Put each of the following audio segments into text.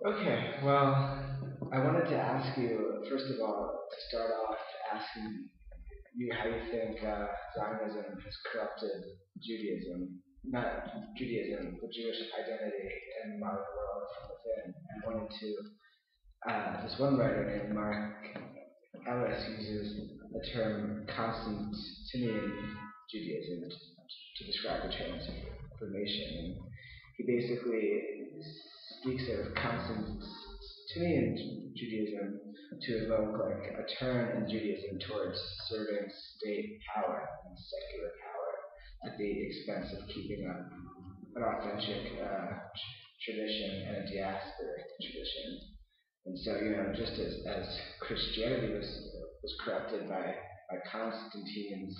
Okay, well, I wanted to ask you, first of all, to start off asking you how you think uh, Zionism has corrupted Judaism, not Judaism, the Jewish identity in modern world from within. I wanted to, uh, this one writer named Mark Ellis uses the term Constantinian Judaism to describe the transformation. He basically speaks of Constantinian Judaism to evoke like a turn in Judaism towards serving state power and secular power at the expense of keeping up an authentic uh, tradition and a diasporic tradition. And so, you know, just as, as Christianity was was corrupted by, by Constantine's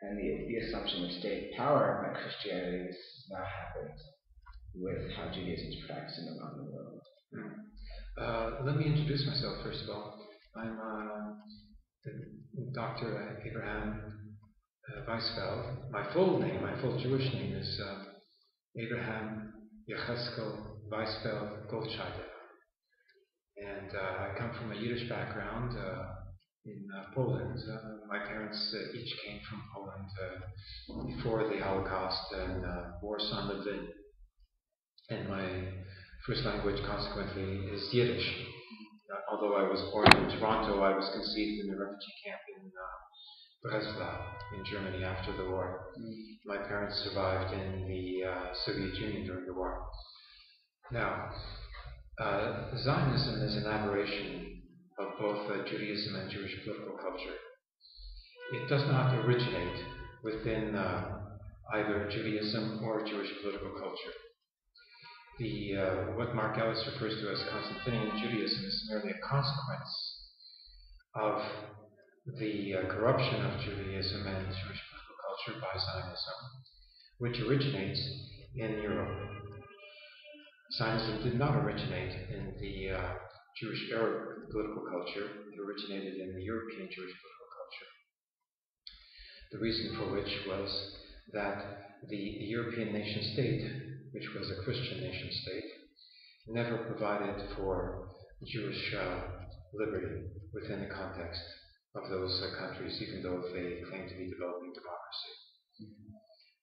and the, the assumption of state power by Christianity, this now happens with how Judaism is practiced in the world. Uh, let me introduce myself first of all. I'm uh, Dr. Abraham uh, Weizfeld. My full name, my full Jewish name is uh, Abraham Yecheskel Weizfeld Goldscheider. And uh, I come from a Yiddish background uh, in uh, Poland. my parents each came from Poland before the Holocaust, and Warsaw lived in and my first language, consequently, is Yiddish. Uh, although I was born in Toronto, I was conceived in a refugee camp in uh, Breslau, in Germany, after the war. Mm. My parents survived in the uh, Soviet Union during the war. Now, uh, Zionism is an aberration of both uh, Judaism and Jewish political culture. It does not originate within uh, either Judaism or Jewish political culture the uh, what Mark Ellis refers to as Constantinian Judaism is merely a consequence of the uh, corruption of Judaism and Jewish political culture by Zionism, which originates in Europe. Zionism did not originate in the uh, Jewish Arab political culture, it originated in the European Jewish political culture. The reason for which was that the, the European nation state which was a Christian nation state, never provided for Jewish uh, liberty within the context of those uh, countries, even though they claim to be developing democracy.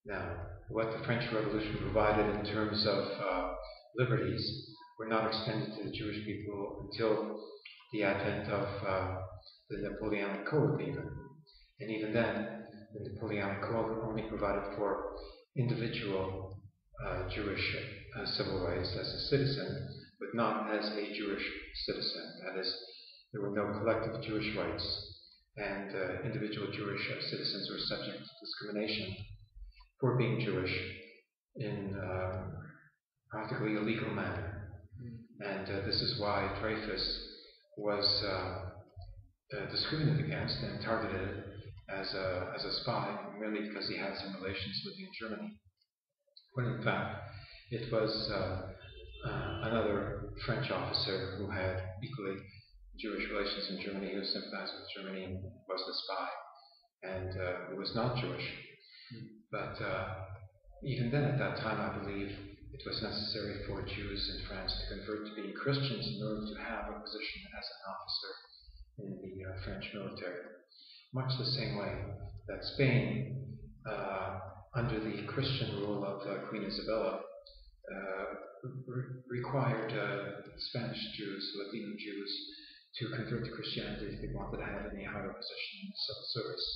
Now, what the French Revolution provided in terms of uh, liberties were not extended to the Jewish people until the advent of uh, the Napoleonic Code, even. And even then, the Napoleonic Code only provided for individual Jewish uh, civil rights as a citizen, but not as a Jewish citizen. That is, there were no collective Jewish rights, and uh, individual Jewish citizens were subject to discrimination for being Jewish in um, practically a legal manner. And uh, this is why Dreyfus was uh, uh, discriminated against and targeted as a, as a spy merely because he had some relations living in Germany when in fact it was uh, uh, another French officer who had equally Jewish relations in Germany, who sympathized with Germany and was the spy, and uh, was not Jewish. But uh, even then, at that time, I believe it was necessary for Jews in France to convert to being Christians in order to have a position as an officer in the uh, French military. Much the same way that Spain uh, under the Christian rule of uh, Queen Isabella, uh, re- required uh, Spanish Jews, Ladino Jews, to convert to Christianity if they wanted to have any higher position in the civil service.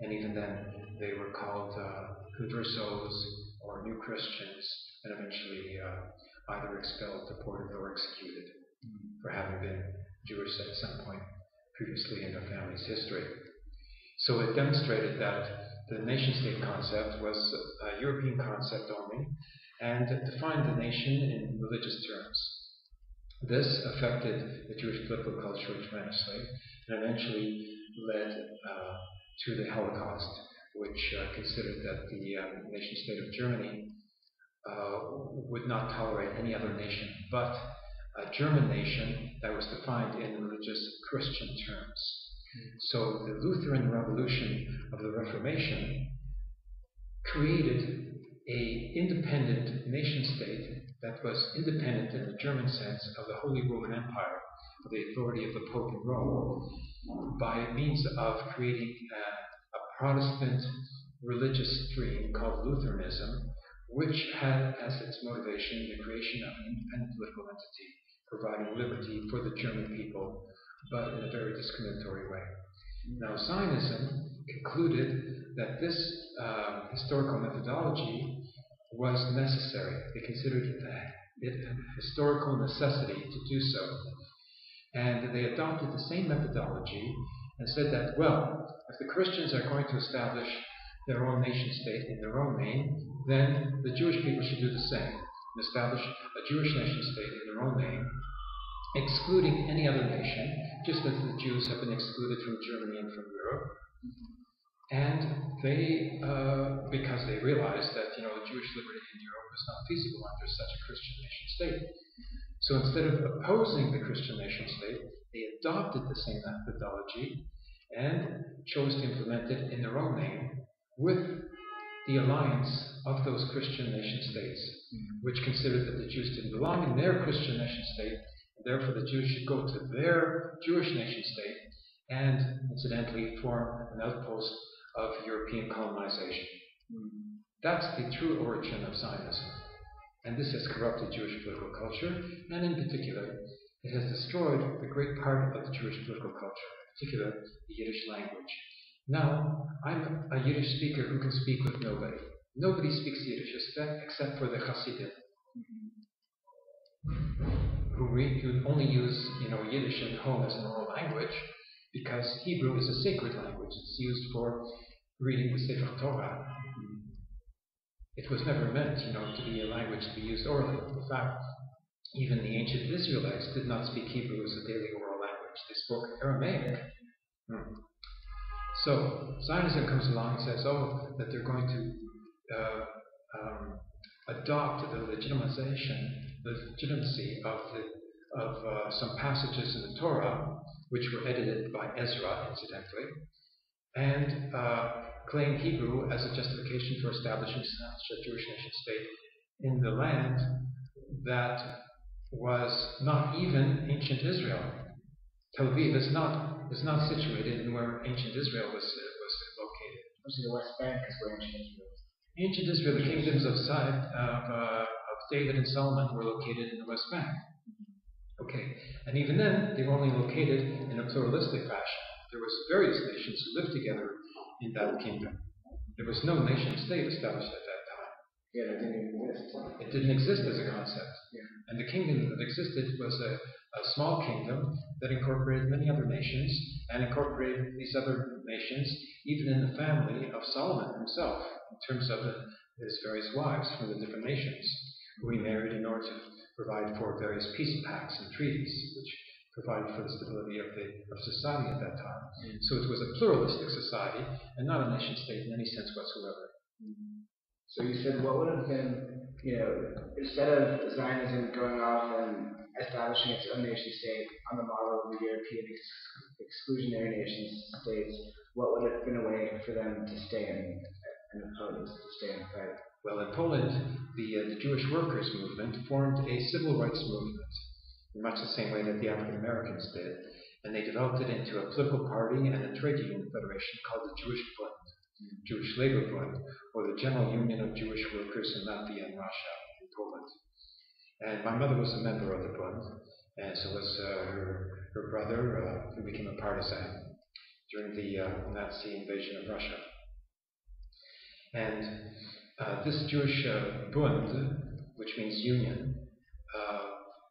And even then, they were called uh, conversos or new Christians, and eventually either expelled, deported, or executed for having been Jewish at some point previously in their family's history. So it demonstrated that the nation state concept was a European concept only and defined the nation in religious terms. This affected the Jewish political culture tremendously and eventually led uh, to the Holocaust, which uh, considered that the um, nation state of Germany uh, would not tolerate any other nation but a German nation that was defined in religious Christian terms. So the Lutheran revolution of the Reformation created a independent nation state that was independent in the German sense of the Holy Roman Empire, of the authority of the Pope in Rome, by means of creating a, a Protestant religious stream called Lutheranism, which had as its motivation the creation of an independent political entity, providing liberty for the German people, but in a very discriminatory way. Now, Zionism concluded that this uh, historical methodology was necessary. They considered it a historical necessity to do so. And they adopted the same methodology and said that, well, if the Christians are going to establish their own nation state in their own name, then the Jewish people should do the same and establish a Jewish nation state in their own name, excluding any other nation, just as the Jews have been excluded from Germany and from Europe. And they, uh, because they realized that you know Jewish liberty in Europe was not feasible under such a Christian nation state. So instead of opposing the Christian nation state, they adopted the same methodology and chose to implement it in their own name with the alliance of those Christian nation states, mm-hmm. which considered that the Jews didn't belong in their Christian nation state, therefore the Jews should go to their Jewish nation state and incidentally form an outpost of European colonization. Mm. That's the true origin of Zionism. And this has corrupted Jewish political culture, and in particular, it has destroyed the great part of the Jewish political culture, in particular, the Yiddish language. Now, I'm a Yiddish speaker who can speak with nobody. Nobody speaks Yiddish except for the Hasidim, who, read, who only use you know, Yiddish at home as an oral language, because Hebrew is a sacred language. It's used for reading the Sefer Torah. It was never meant, you know, to be a language to be used orally. In fact, even the ancient Israelites did not speak Hebrew as a daily oral language. They spoke Aramaic. Hmm. So Zionism comes along and says, oh, that they're going to uh, um, adopt the legitimization, the legitimacy of the of uh, some passages in the Torah which were edited by Ezra, incidentally, and uh, claim Hebrew as a justification for establishing a Jewish nation state in the land that was not even ancient Israel. Tel Aviv is not is not situated in where ancient Israel was uh, was located. Mostly the West Bank is where ancient Israel is. Ancient Israel, the kingdoms of, of, uh, David and Solomon were located in the West Bank. Okay, and even then, they were only located in a pluralistic fashion. There was various nations who lived together in that kingdom. There was no nation state established at that time. Yeah, it didn't exist. It didn't exist as a concept. Yeah. And the kingdom that existed was a, a small kingdom that incorporated many other nations and incorporated these other nations even in the family of Solomon himself in terms of his various wives from the different nations who he married in order to provide for various peace pacts and treaties, which provided for the stability of the of society at that time. Mm. So it was a pluralistic society and not a nation state in any sense whatsoever. Mm. So you said what would have been, you know, instead of Zionism going off and establishing its own nation state on the model of the European ex- exclusionary nation states, what would have been a way for them to stay in and oppose, to stay in fight? Well, in Poland, the, uh, the Jewish workers' movement formed a civil rights movement, in much the same way that the African Americans did, and they developed it into a political party and a trade union federation called the Jewish Bund, Jewish Labor Bund, or the General Union of Jewish Workers in Latvia and Russia, in Poland. And my mother was a member of the Bund, and so was uh, her, her brother, uh, who became a partisan during the uh, Nazi invasion of Russia. And uh, this Jewish uh, Bund, which means union, uh,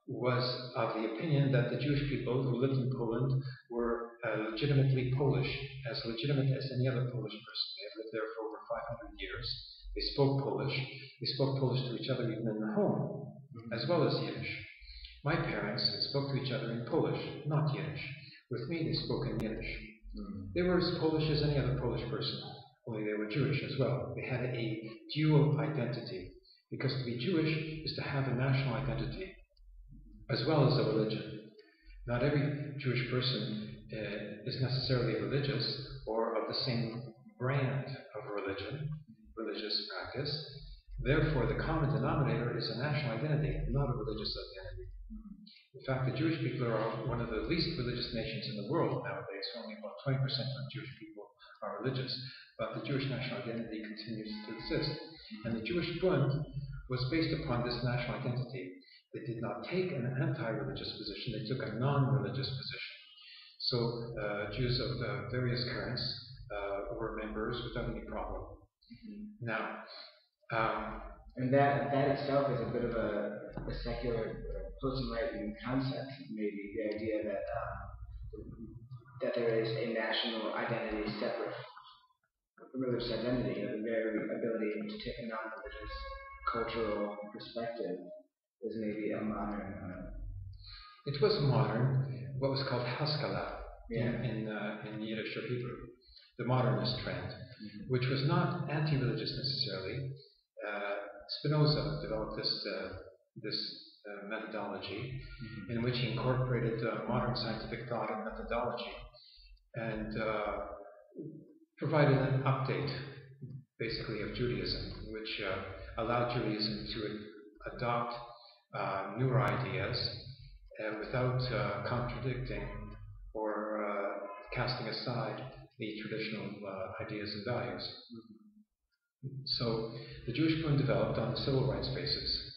was of the opinion that the Jewish people who lived in Poland were uh, legitimately Polish, as legitimate as any other Polish person. They had lived there for over 500 years. They spoke Polish. They spoke Polish to each other even in the home, as well as Yiddish. My parents spoke to each other in Polish, not Yiddish. With me, they spoke in Yiddish. Mm. They were as Polish as any other Polish person only they were Jewish as well. They had a dual identity. Because to be Jewish is to have a national identity as well as a religion. Not every Jewish person uh, is necessarily religious or of the same brand of religion, religious practice, Therefore, the common denominator is a national identity, not a religious identity. In fact, the Jewish people are one of the least religious nations in the world nowadays. Only about 20% of Jewish people are religious, but the Jewish national identity continues to exist. And the Jewish Bund was based upon this national identity. They did not take an anti-religious position; they took a non-religious position. So uh, Jews of uh, various currents uh, were members without any problem. Mm-hmm. Now, um, and that that itself is a bit of a, a secular post-enlightenment concept, maybe the idea that um, that there is a national identity separate religious identity, the very ability to take a non-religious cultural perspective is maybe a modern. Uh, it was modern, what was called Haskalah yeah. in in, uh, in Yiddish or Hebrew, the modernist trend, mm-hmm. which was not anti-religious necessarily, uh, Spinoza developed this uh, this uh, methodology mm-hmm. in which he incorporated modern scientific thought and methodology and provided an update, basically, of Judaism, which allowed Judaism to adopt uh, newer ideas uh, without uh, contradicting or casting aside the traditional ideas and values. So the Jewish movement developed on the civil rights basis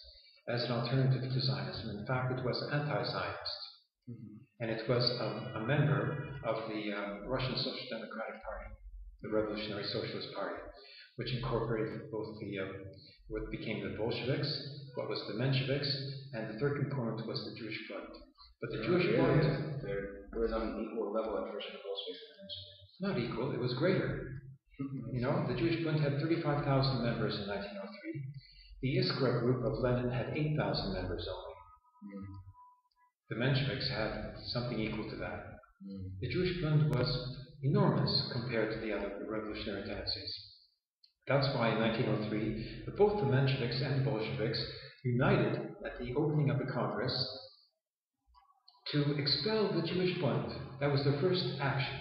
as an alternative to Zionism. In fact, it was anti-Zionist. Mm-hmm. And it was a, a member of the um, Russian Social Democratic Party, the Revolutionary Socialist Party, which incorporated both the uh, what became the Bolsheviks, what was the Mensheviks, and the third component was the Jewish Bund. But the Jewish yeah, Bund yeah. was on an equal level at first with the Bolsheviks and the Mensheviks. Not equal; it was greater. You know, the Jewish Bund had 35,000 members in 1903. The Iskra group of Lenin had 8,000 members only. Mm. The Mensheviks had something equal to that. Mm. The Jewish Bund was enormous compared to the other revolutionary tendencies. That's why in 1903, both the Mensheviks and the Bolsheviks united at the opening of the Congress to expel the Jewish Bund. That was their first action.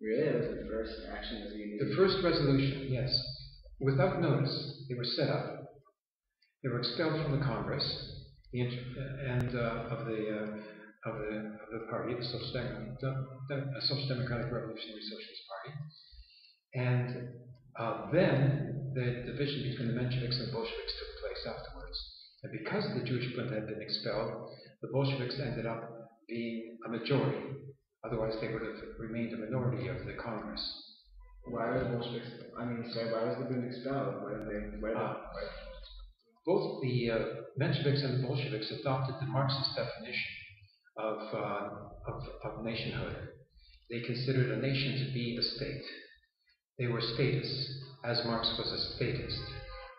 Really? That was the first action the The first resolution, yes. Without notice, they were set up. They were expelled from the Congress the and uh, of the uh, of the of the party, the Social, Dem- the, Social Democratic Revolutionary Socialist Party, and uh, then the division between the Mensheviks and the Bolsheviks took place afterwards. And because the Jewish Bund had been expelled, the Bolsheviks ended up being a majority Otherwise, they would have remained a minority of the Congress. Why was Bolsheviks? I mean, sorry, why was the Bund expelled? Why did they? Why uh, both the uh, Mensheviks and the Bolsheviks adopted the Marxist definition of, uh, of, of nationhood. They considered a nation to be a state. They were statists, as Marx was a statist.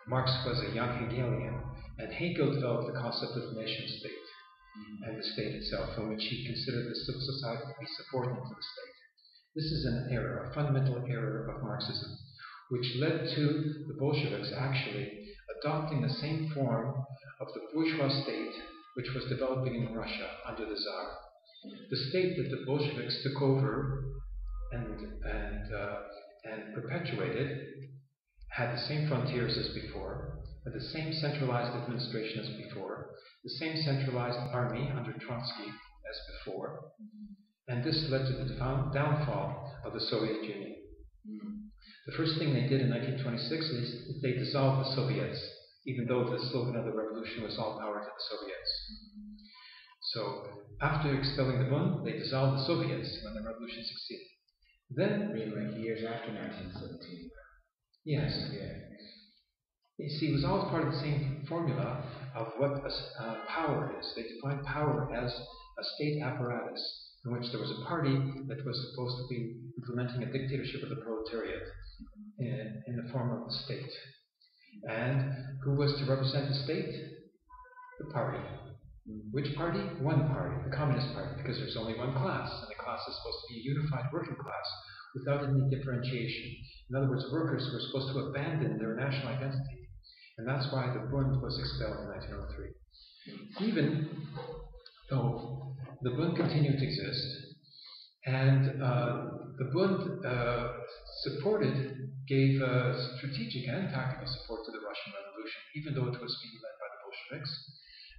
Marx was a young Hegelian, and Hegel developed the concept of nation state and the state itself, in which he considered the civil society to be subordinate to the state. This is an error, a fundamental error of Marxism, which led to the Bolsheviks actually adopting the same form of the bourgeois state which was developing in Russia under the Tsar. The state that the Bolsheviks took over and, and, uh, and perpetuated had the same frontiers as before, had the same centralized administration as before, the same centralized army under Trotsky as before, and this led to the downfall of the Soviet Union. The first thing they did in 1926 is they dissolved the Soviets, even though the slogan of the revolution was all power to the Soviets. So, after expelling the Bund, they dissolved the Soviets when the revolution succeeded. Then, I like years after 1917. Yes. Yeah. You see, it was always part of the same formula of what uh, power is. They defined power as a state apparatus in which there was a party that was supposed to be implementing a dictatorship of the proletariat in, in the form of the state. And who was to represent the state? The party. Which party? One party, the Communist Party, because there's only one class, and the class is supposed to be a unified working class without any differentiation. In other words, workers were supposed to abandon their national identity and that's why the Bund was expelled in 1903. Even though the Bund continued to exist, And uh, the Bund uh, supported, gave uh, strategic and tactical support to the Russian Revolution, even though it was being led by the Bolsheviks.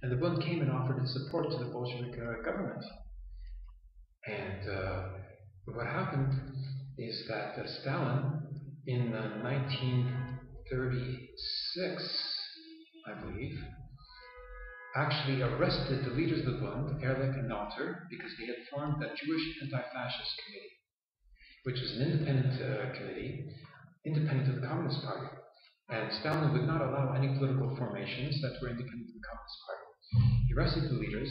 And the Bund came and offered its support to the Bolshevik uh, government. And uh, what happened is that uh, Stalin, in 1936, I believe, actually arrested the leaders of the Bund, Ehrlich and Alter, because they had formed that Jewish Anti-Fascist Committee, which was an independent uh, committee, independent of the Communist Party. And Stalin would not allow any political formations that were independent of the Communist Party. He arrested the leaders,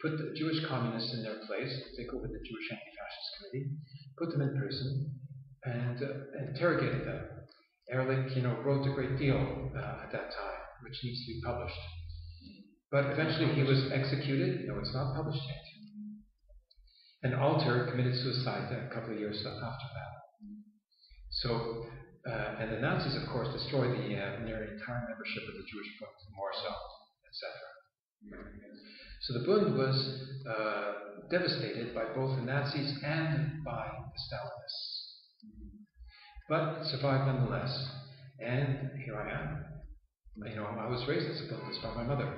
put the Jewish communists in their place, take over the Jewish Anti-Fascist Committee, put them in prison, and uh, interrogated them. Ehrlich, you know, wrote a great deal uh, at that time, which needs to be published. But eventually he was executed. No, it's not published yet. And Alter committed suicide a couple of years after that. So, uh, and the Nazis, of course, destroyed the uh, nearly entire membership of the Jewish Bund, Warsaw, etc. So the Bund was uh, devastated by both the Nazis and by the Stalinists. But it survived nonetheless. And here I am. You know, I was raised as a Bundist by my mother,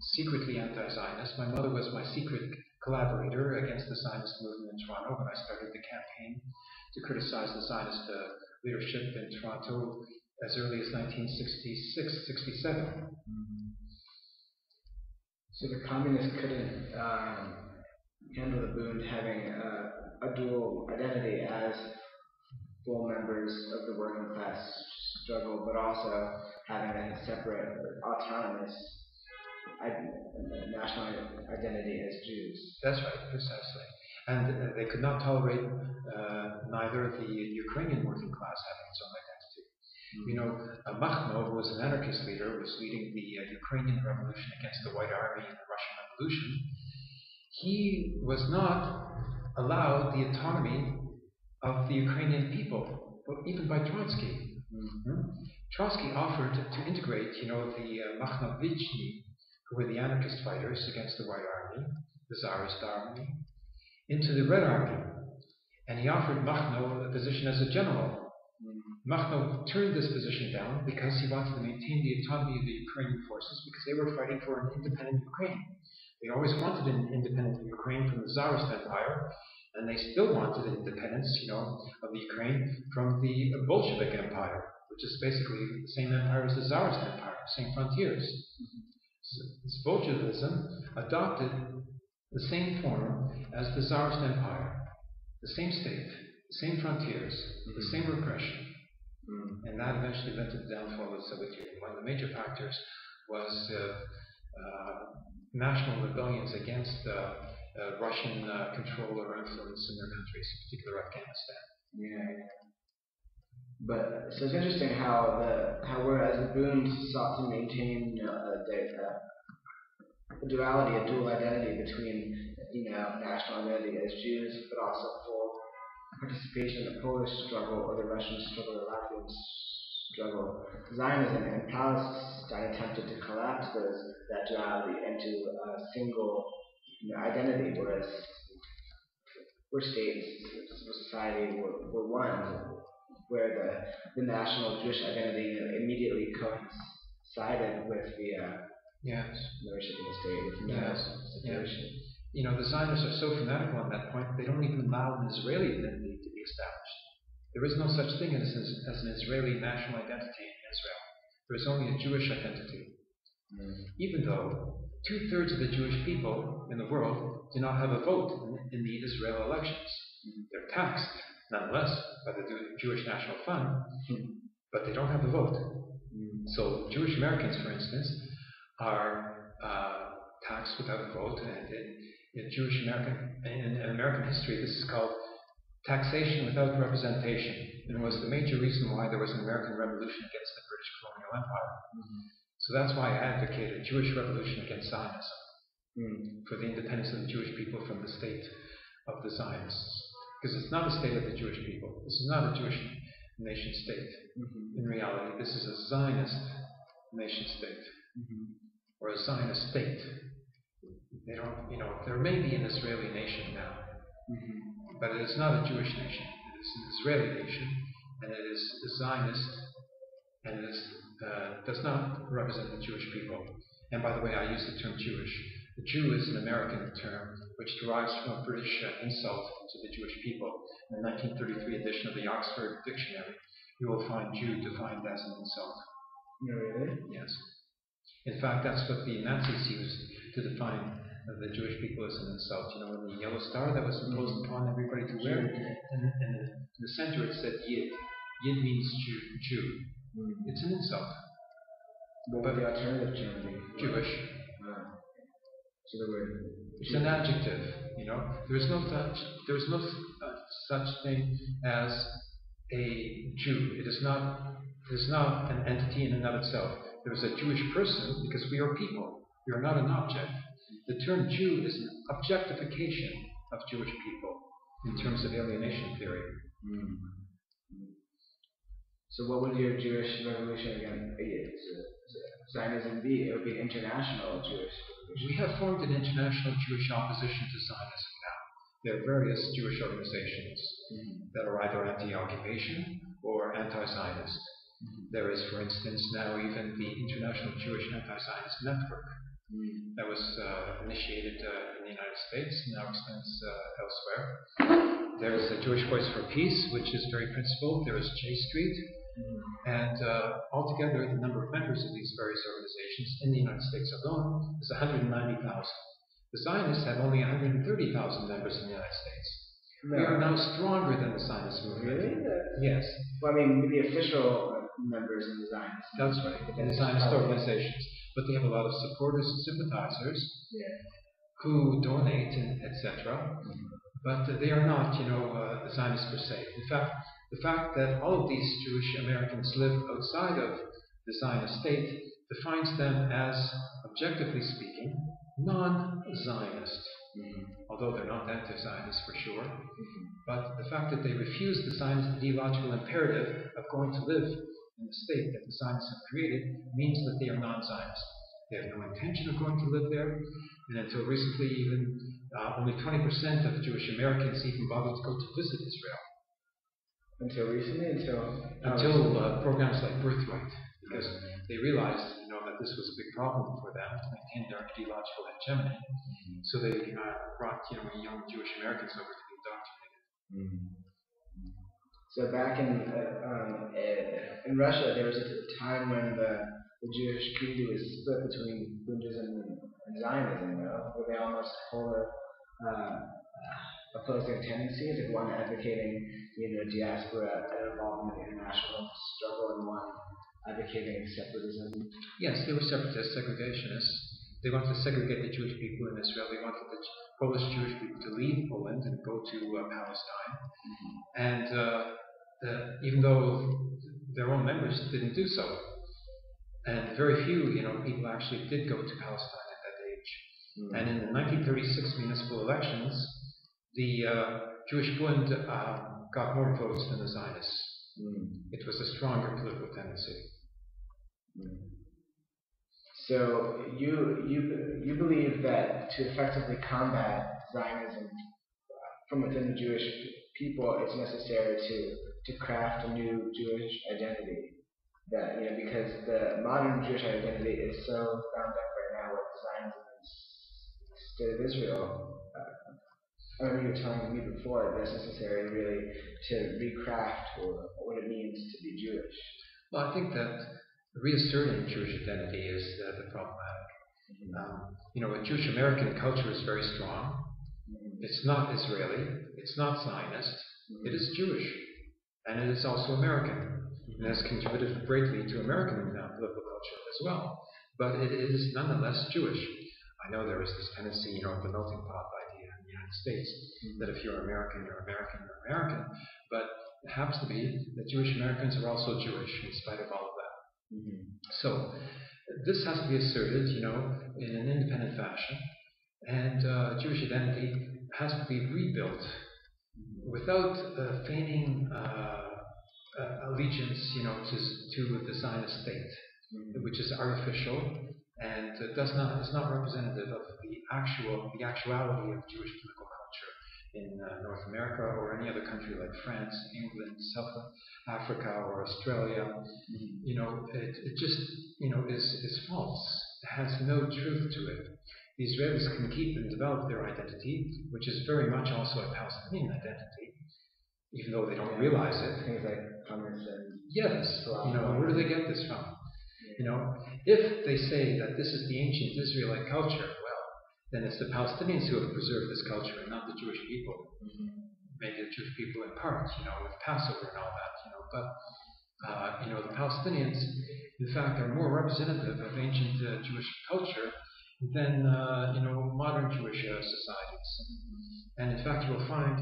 secretly anti-Zionist. My mother was my secret collaborator against the Zionist movement in Toronto when I started the campaign to criticize the Zionist uh, leadership in Toronto as early as 1966 67. Mm-hmm. So the communists couldn't um, handle the Bund having a, a, dual identity as full members of the working class struggle, but also having a separate, autonomous national identity as Jews. That's right, precisely. And uh, they could not tolerate uh, neither the Ukrainian working class having its own identity you know, uh, Makhno, who was an anarchist leader, was leading the uh, Ukrainian revolution against the White Army in the Russian Revolution. He was not allowed the autonomy of the Ukrainian people, even by Trotsky. Mm-hmm. Trotsky offered to integrate, you know, the uh, who were the anarchist fighters against the White Army, the Tsarist army, into the Red Army. And he offered Makhno a position as a general Makhno turned this position down because he wanted to maintain the autonomy of the Ukrainian forces because they were fighting for an independent Ukraine. They always wanted an independent Ukraine from the Tsarist Empire, and they still wanted independence, you know, of the Ukraine from the Bolshevik Empire, which is basically the same empire as the Tsarist Empire, same frontiers. So, Bolshevism adopted the same form as the Tsarist Empire, the same state, the same frontiers, mm-hmm. the same repression. Mm. And that eventually led to the downfall of the Soviet Union. One of the major factors was uh, uh, national rebellions against uh, uh, Russian uh, control or influence in their countries, in particular Afghanistan. Yeah. But so it's interesting how the how whereas the Bund sought to maintain you know, a duality, a dual identity between you know national identity as Jews, but also full participation in the Polish struggle or the Russian struggle or Latvian struggle, Zionism and Palestine attempted to collapse those that duality into a single you know, identity, whereas where states, society were, were one, where the, the national Jewish identity immediately coincided with the uh, yes. membership in the state, with the yes. separation. Yes you know, the Zionists are so fanatical on that point, they don't even allow an Israeli identity to be established. There is no such thing as, as an Israeli national identity in Israel. There is only a Jewish identity. Mm. Even though two thirds of the Jewish people in the world do not have a vote in, in the Israel elections. Mm. They're taxed, nonetheless, by the Jewish National Fund, mm. but they don't have the vote. So, Jewish Americans, for instance, are uh, taxed without a vote, and, and in Jewish American in, in American history, this is called taxation without representation, and it was the major reason why there was an American Revolution against the British colonial empire. Mm-hmm. So that's why I advocate a Jewish revolution against Zionism mm. for the independence of the Jewish people from the state of the Zionists. Because it's not a state of the Jewish people. This is not a Jewish nation state. Mm-hmm. In reality, this is a Zionist nation state, mm-hmm. or a Zionist state they don't, you know, there may be an Israeli nation now, mm-hmm. but it is not a Jewish nation. It is an Israeli nation, and it is Zionist, and it is, uh, does not represent the Jewish people. And by the way, I use the term Jewish. The Jew is an American term which derives from a British uh, insult to the Jewish people. In the 1933 edition of the Oxford Dictionary, you will find Jew defined as an insult. Really? Yes. In fact, that's what the Nazis used to define the Jewish people as an insult. You know, when the yellow star that was imposed upon everybody to wear, and, and in the center it said Yid. Yid means Jew. Jew. Mm. It's an insult. What would the alternative? Jewish. Ah. So the word. It's an adjective. You know, there is no such there is no uh, such thing as a Jew. It is not it is not an entity in and of itself. There is a Jewish person because we are people. We are not an object. The term Jew is an objectification of Jewish people in terms of alienation theory. Mm. So what would your Jewish revolution again be? Zionism be? It would be international Jewish. We have formed an international Jewish opposition to Zionism now. There are various Jewish organizations Mm. that are either anti-occupation or anti-Zionist. Mm. There is, for instance, now even the International Jewish Anti-Zionist Network Mm. that was uh, initiated uh, in the United States and now extends uh, elsewhere. There is a Jewish Voice for Peace, which is very principled. There is J Street, And uh, altogether, the number of members of these various organizations in the United States alone is 190,000. The Zionists have only 130,000 members in the United States. We are now stronger than the Zionist movement. Really? Yes, Well, I mean, the official members in the Zionist. that's right. In the Zionist organizations. But they have a lot of supporters and sympathizers Yeah. who donate and etc. Mhm. But uh, they are not, you know, uh, Zionists per se. In fact, the fact that all of these Jewish Americans live outside of the Zionist state defines them as, objectively speaking, non-Zionist. Mhm. Although they're not anti-Zionist for sure. Mhm. But the fact that they refuse the Zionist ideological imperative of going to live in the state that the Zionists have created means that they are non-Zionist. They have no intention of going to live there, and until recently, even uh, only 20% of Jewish Americans even bothered to go to visit Israel Until recently, until until uh, programs like Birthright, because they realized, you know, that this was a big problem for them to maintain their ideological hegemony. So they uh, brought, you know, young Jewish Americans over to be indoctrinated. Mhm. So back in uh, um, uh, in Russia, there was a time when the, the Jewish community was split between Bundism and, and Zionism, you know, where they almost polar uh, opposing tendencies, like one advocating, you know, diaspora involvement in international struggle, and one advocating separatism. Yes, they were separatists, segregationists. They wanted to segregate the Jewish people in Israel. They wanted the Polish Jewish people to leave Poland and go to uh, Palestine. And uh, the, even though their own members didn't do so, and very few, you know, people actually did go to Palestine at that age. And in the 1936 municipal elections, the uh, Jewish Bund uh, got more votes than the Zionists. Mm. It was a stronger political tendency. Mm. So you you you believe that to effectively combat Zionism from within the Jewish people, it's necessary to to craft a new Jewish identity. That you know because the modern Jewish identity is so bound up right now with Zionism and the state of Israel. I remember you were telling me before that it's necessary really to recraft or what it means to be Jewish. Well, I think that reasserting Jewish identity is uh, the problematic. Um, you know, a Jewish American culture is very strong. Mhm. It's not Israeli. It's not Zionist. It is Jewish, and it is also American. and has contributed greatly to American uh, political culture as well. But it is nonetheless Jewish. I know there is this tendency, you know, the melting pot idea in the United States, that if you're American, you're American, you're American. But it happens to be that Jewish Americans are also Jewish in spite of all of that. Mhm. So this has to be asserted, you know, in an independent fashion, and uh, Jewish identity has to be rebuilt without uh, feigning uh, uh, allegiance, you know, to, to the Zionist state, Mhm. which is artificial and uh, does not is not representative of the actual the actuality of Jewish political culture in uh, North America or any other country like France, England, South Africa, or Australia, mm-hmm. you know, it, it just you know is is false. It has no truth to it. The Israelis can keep and develop their identity, which is very much also a Palestinian identity, even though they don't realize it. Things like hummus and yes, you know, where do they get this from? You know, if they say that this is the ancient Israelite culture, then it's the Palestinians who have preserved this culture and not the Jewish people. Mm-hmm. Maybe the Jewish people in part, you know, with Passover and all that, you know. But, uh, you know, the Palestinians, in fact, are more representative of ancient uh, Jewish culture than, uh, you know, modern Jewish uh, societies. And in fact, you will find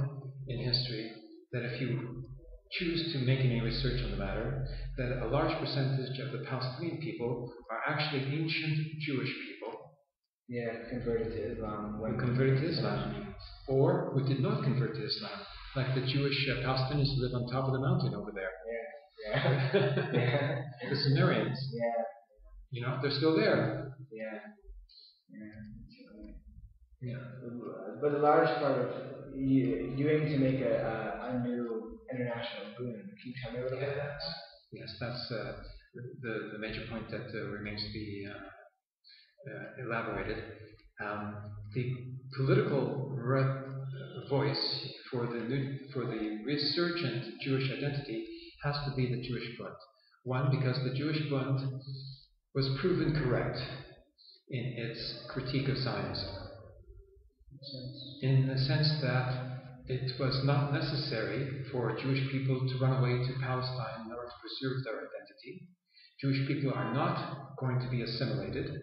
in history that if you choose to make any research on the matter, that a large percentage of the Palestinian people are actually ancient Jewish people yeah, converted to Islam. Who converted to Islam. Or who did not convert to Islam. Like the Jewish uh, Palestinians who live on top of the mountain over there. Yeah. Yeah. yeah. the Samaritans. Yeah. You know, they're still there. Yeah. Yeah. Yeah. But a large part of you, you aim to make a, a, a new international boom. Can you tell me a little bit about that? Yes, that's uh, the, the major point that uh, remains to be uh, uh, elaborated, um, the political voice for the new, for the resurgent Jewish identity has to be the Jewish Bund. One, because the Jewish Bund was proven correct in its critique of Zionism, in the sense that it was not necessary for Jewish people to run away to Palestine in order to preserve their identity. Jewish people are not going to be assimilated.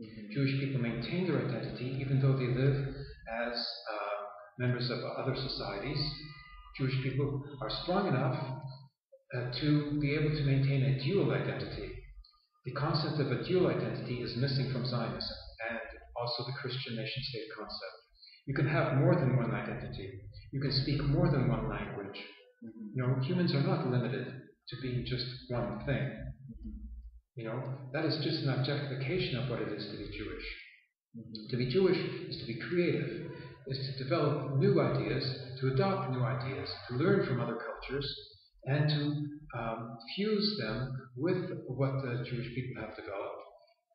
Mm-hmm. Jewish people maintain their identity even though they live as uh, members of other societies. Jewish people are strong enough uh, to be able to maintain a dual identity. The concept of a dual identity is missing from Zionism and also the Christian nation state concept. You can have more than one identity. You can speak more than one language. Mm-hmm. You know, humans are not limited to being just one thing. You know, that is just an objectification of what it is to be Jewish. Mm-hmm. To be Jewish is to be creative, is to develop new ideas, to adopt new ideas, to learn from other cultures, and to um, fuse them with what the Jewish people have developed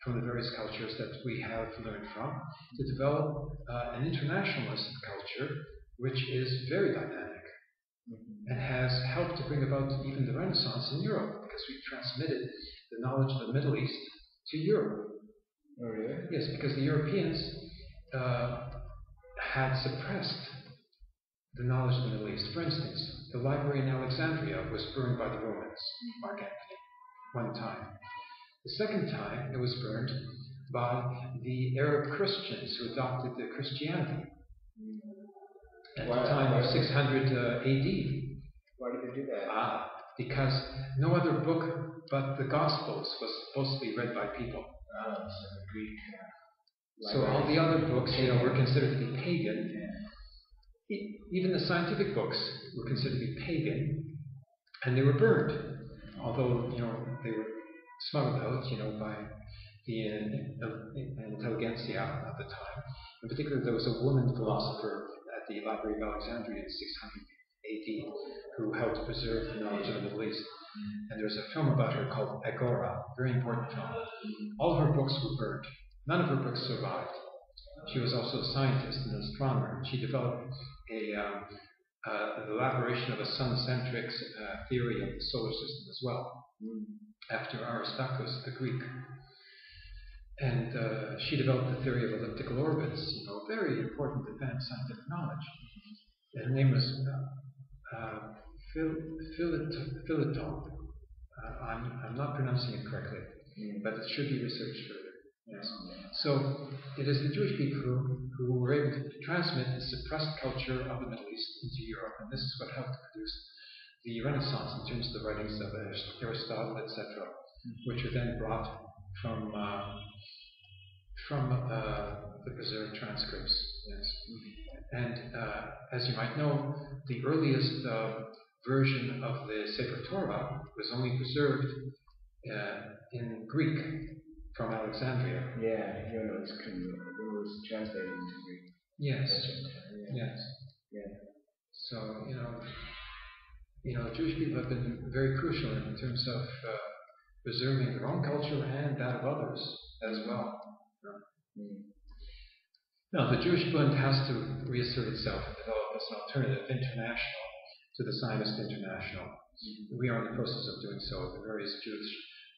from the various cultures that we have learned from, to develop uh, an internationalist culture which is very dynamic mm-hmm. and has helped to bring about even the Renaissance in Europe because we transmitted the knowledge of the Middle East to Europe. Oh, really? Yes, because the Europeans uh, had suppressed the knowledge of the Middle East. For instance, the library in Alexandria was burned by the Romans, Mark Antony, one time. The second time, it was burned by the Arab Christians who adopted the Christianity at why, the time of 600 uh, AD. Why did they do that? Ah, because no other book but the Gospels was supposed to be read by people. Oh, so the Greek. Uh, so all the other books, you know, were considered to be pagan. Yeah. E- even the scientific books were considered to be pagan, and they were burned. Although you know they were smuggled out, you know, by the uh, intelligentsia at the time. In particular, there was a woman philosopher at the Library of Alexandria in 600 AD who helped preserve the knowledge of the Middle East. And there's a film about her called Agora, very important film. All her books were burned. None of her books survived. She was also a scientist and astronomer. She developed a, um, uh, an elaboration of a sun-centric uh, theory of the solar system as well, after Aristarchus, the Greek. And uh, she developed the theory of elliptical orbits, you know, very important advanced scientific knowledge. Her name was uh, uh, Uh, I'm, I'm not pronouncing it correctly, mm. but it should be researched further. Yes. So it is the Jewish people who, who were able to transmit the suppressed culture of the Middle East into Europe, and this is what helped to produce the Renaissance in terms of the writings of Aristotle, etc., mm-hmm. which were then brought from uh, from uh, the preserved transcripts. Yes. Mm-hmm. And as you might know, the earliest uh, version of the Sefer Torah was only preserved uh, in Greek from Alexandria. Yeah, you know, it was translated into Greek. Yes. Yeah. Yes. Yeah. So you know, you know, Jewish people have been very crucial in terms of uh, preserving their own culture and that of others as well. Mm. Now, the Jewish Bund has to reassert itself and develop as an alternative international to the Zionist International. We are in the process of doing so. The various Jewish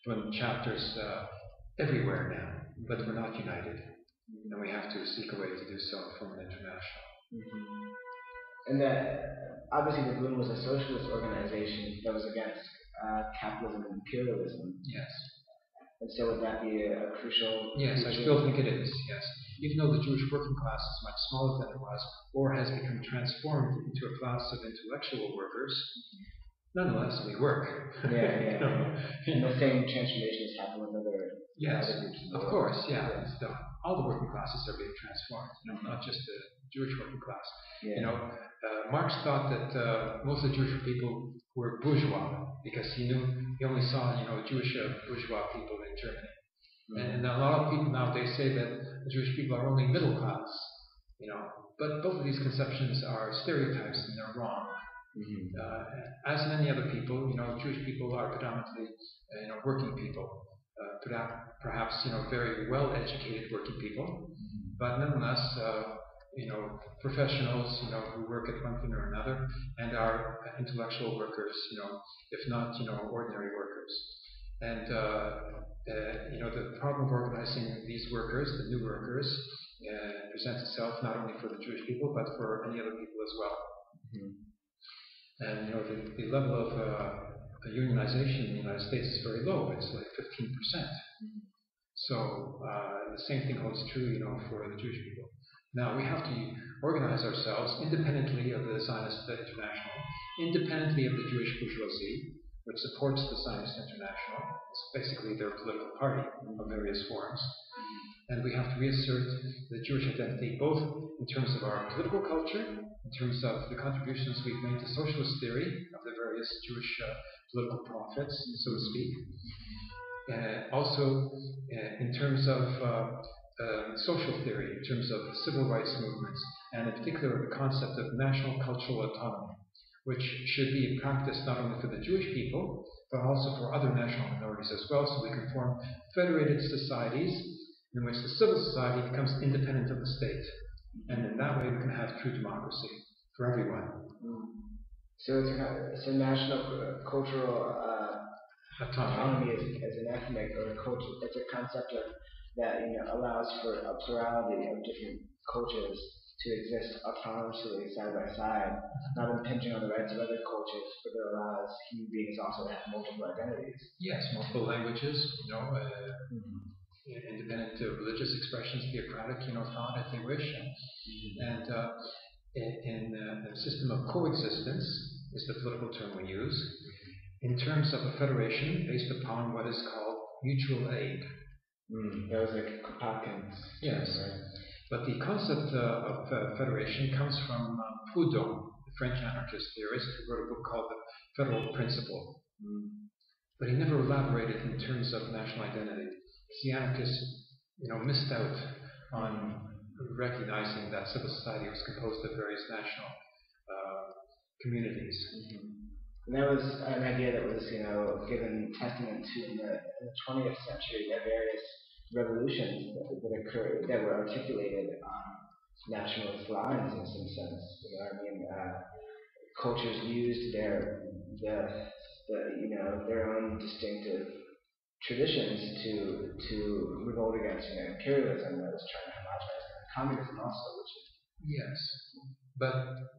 Bund chapters uh, everywhere now, but we're not united. And we have to seek a way to do so from an international. Mm-hmm. And that obviously the Bund was a socialist organization that was against uh, capitalism and imperialism. Yes. And so would that be a, a crucial? Yes, I still think it is. Yes, even though the Jewish working class is much smaller than it was, or has become transformed into a class of intellectual workers, nonetheless we work. Yeah, yeah. and the same transformation has happened with other. Yes, other of course. Yeah, yeah. all the working classes are being transformed, mm-hmm. not just the Jewish working class. Yeah. You know, uh, Marx thought that uh, most of the Jewish people were bourgeois because he knew he only saw you know Jewish uh, bourgeois people in Germany. And, and, a lot of people nowadays say that the Jewish people are only middle class, you know. But both of these conceptions are stereotypes and they're wrong. Mm-hmm. Uh, as many other people, you know, Jewish people are predominantly, uh, you know, working people, uh, perhaps, you know, very well-educated working people, mm-hmm. but nonetheless, uh, you know, professionals, you know, who work at one thing or another, and are intellectual workers, you know, if not, you know, ordinary workers. And, uh, you know, the problem of organizing these workers, the new workers, uh, presents itself not only for the Jewish people, but for any other people as well. Mm-hmm. And, you know, the, the level of uh, unionization in the United States is very low. It's like 15%. percent mm-hmm. So uh, the same thing holds true, you know, for the Jewish people. Now, we have to organize ourselves independently of the Zionist International, independently of the Jewish bourgeoisie, which supports the Zionist International. It's basically their political party of various forms. And we have to reassert the Jewish identity both in terms of our political culture, in terms of the contributions we've made to socialist theory of the various Jewish uh, political prophets, so to speak. Uh, also, uh, in terms of uh, uh, social theory in terms of civil rights movements, and in particular the concept of national cultural autonomy, which should be practiced not only for the Jewish people, but also for other national minorities as well, so we can form federated societies in which the civil society becomes independent of the state. And in that way, we can have true democracy for everyone. Mm. So it's a, so national uh, cultural uh, autonomy as, as an ethnic or a culture. It's a concept of that you know allows for a plurality of different cultures to exist autonomously side by side, not impinging on the rights of other cultures, but it allows human beings also to have multiple identities. Yes, multiple languages, you know, uh, mm-hmm. independent uh, religious expressions, theocratic, you know, thought if they wish, and, mm-hmm. and uh, in, in uh, system of coexistence is the political term we use, in terms of a federation based upon what is called mutual aid. Mm, that was like Kropotkin's. Yes. Right? But the concept uh, of uh, federation comes from uh, Proudhon, the French anarchist theorist, who wrote a book called The Federal Principle. Mm. But he never elaborated in terms of national identity. The anarchists, you know, missed out on recognizing that civil society was composed of various national uh, communities. Mm-hmm. And that was an idea that was, you know, given testament to in the, in the 20th century by various revolutions that, that occurred, that were articulated on nationalist lines in some sense. You know, I mean, uh, cultures used their the, the you know their own distinctive traditions to to revolt against you know imperialism that was trying to homogenize communism also, which is yes, but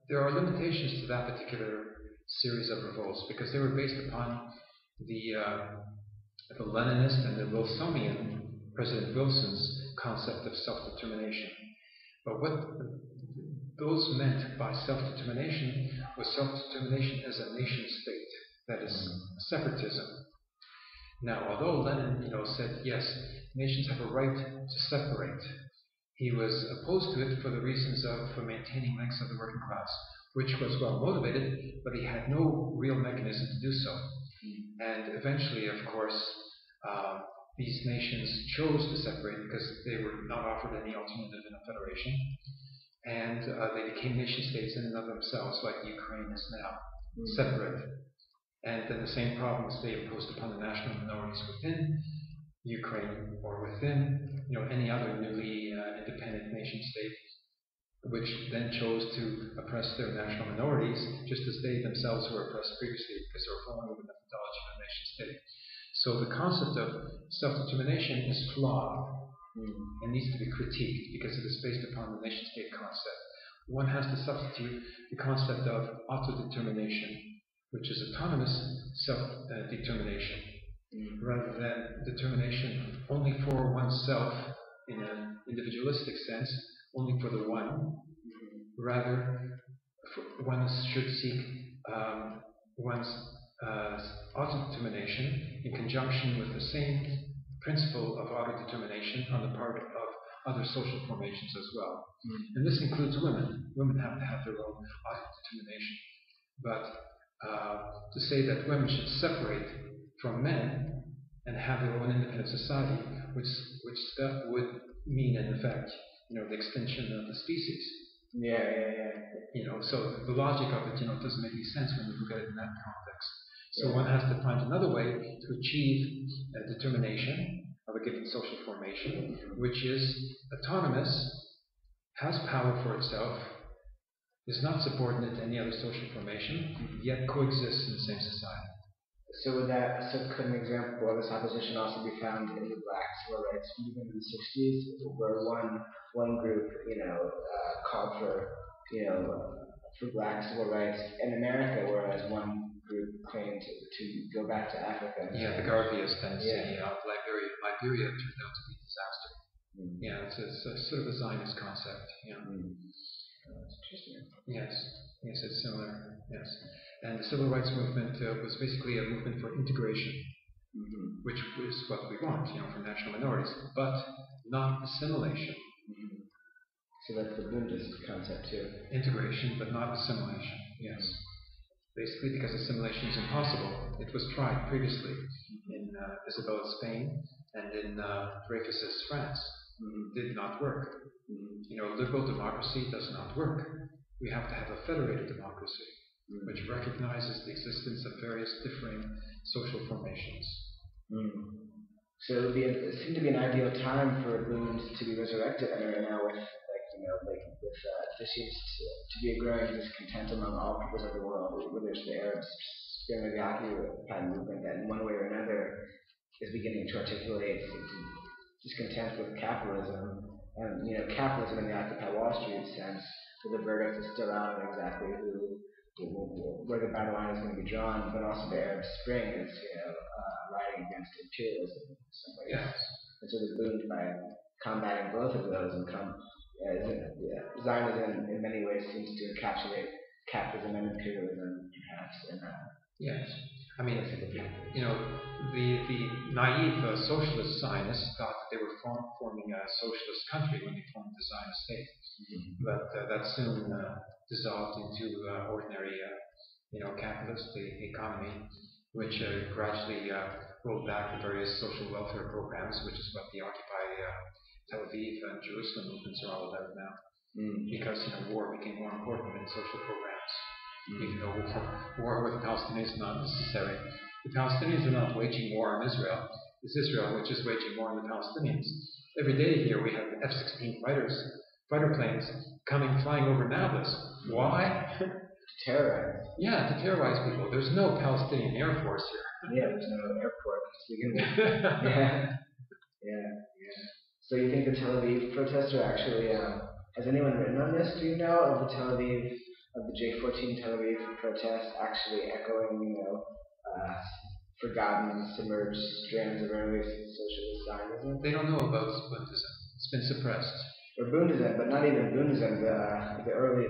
there are limitations to that particular series of revolts because they were based upon the uh, the Leninist and the Wilsonian President Wilson's concept of self-determination. But what those meant by self-determination was self-determination as a nation-state, that is separatism. Now, although Lenin, you know, said yes, nations have a right to separate, he was opposed to it for the reasons of for maintaining links of the working class which was well motivated, but he had no real mechanism to do so. And eventually, of course, uh, these nations chose to separate because they were not offered any alternative in a federation. and uh, they became nation states in and of themselves, like Ukraine is now, mm. separate. And then the same problems they imposed upon the national minorities within Ukraine or within you know any other newly uh, independent nation state, which then chose to oppress their national minorities, just as they themselves were oppressed previously because they were following the methodology of a nation state. So the concept of self-determination is flawed mm. and needs to be critiqued because it is based upon the nation state concept. One has to substitute the concept of autodetermination, which is autonomous self determination, mm. rather than determination only for oneself in an individualistic sense, only for the one. Mm. Rather, one should seek um, one's uh, autodetermination in conjunction with the same principle of autodetermination on the part of other social formations as well. Mm. And this includes women. Women have to have their own autodetermination. But uh, to say that women should separate from men and have their own independent society, which, which that would mean, in effect, you know, the extinction of the species. Yeah, yeah, yeah. You know, so the logic of it, you know, doesn't make any sense when you look at it in that context. So one has to find another way to achieve a determination of a given social formation, which is autonomous, has power for itself, is not subordinate to any other social formation, yet coexists in the same society. So would that so could an example of this opposition also be found in the black civil rights movement in the 60s, where one one group, you know, uh, called for you know for black civil rights in America, whereas one group claimed to, go back to Africa. Yeah, the Garvey Ostense yeah. Liberia, Liberia turned out to be a disaster. Mm. Yeah, it's, it's a, sort of a Zionist concept. Yeah. Mm. Interesting. Yes, yes, it's similar. Yes, and the civil rights movement uh, was basically a movement for integration, mm-hmm. which is what we want, you know, for national minorities, but not assimilation. Mm-hmm. So that's the Bundist concept here. Integration, but not assimilation. Yes basically because assimilation is impossible. It was tried previously in uh, Isabella, Spain, and in uh, Dreyfus's France. Mm-hmm. Did not work. Mm-hmm. You know, liberal democracy does not work. We have to have a federated democracy, mm-hmm. which recognizes the existence of various differing social formations. Mm-hmm. So it would be a, it seemed to be an ideal time for Bund to be resurrected and right now with you know, like with uh, there seems to, to be a growing discontent among all peoples of the world, whether it's the Arabs, Spring of the Occupy movement that in one way or another is beginning to articulate discontent with capitalism. And you know, capitalism in the Occupy Wall Street sense, where the verdict is still out on exactly who, where the battle line is going to be drawn, but also the Arab Spring is, you know, uh, riding against imperialism in some ways. Yes. And so the Bund by combating both of those and come yeah, Zionism in many ways seems to encapsulate capitalism and imperialism, perhaps. In, uh, yes. I mean, you know, the, the naive uh, socialist Zionists thought that they were form, forming a socialist country when they formed the Zionist state. Mm-hmm. But uh, that soon uh, dissolved into uh, ordinary, uh, you know, capitalist economy, which gradually rolled back the various social welfare programs, which is what the Occupy Tel Aviv and Jerusalem movements are all about now. Mm. Because you know, war became more important than social programs. Mm. Even though war, war with the Palestinians is not necessary. The Palestinians are not waging war on Israel. It's Israel which is waging war on the Palestinians. Every day here we have F-16 fighters, fighter planes coming flying over Nablus. Why? to terrorize. Yeah, to terrorize people. There's no Palestinian Air Force here. Yeah, there's no airport to begin with. yeah. Yeah. Yeah. So you think the Tel Aviv protests are actually, um, has anyone written on this? Do you know of the Tel Aviv, of the J14 Tel Aviv protests actually echoing, you know, uh, forgotten, submerged strands of early socialist Zionism? They don't know about Bundism. It's been suppressed. Or Bundism, but not even Bundism, the, uh, the early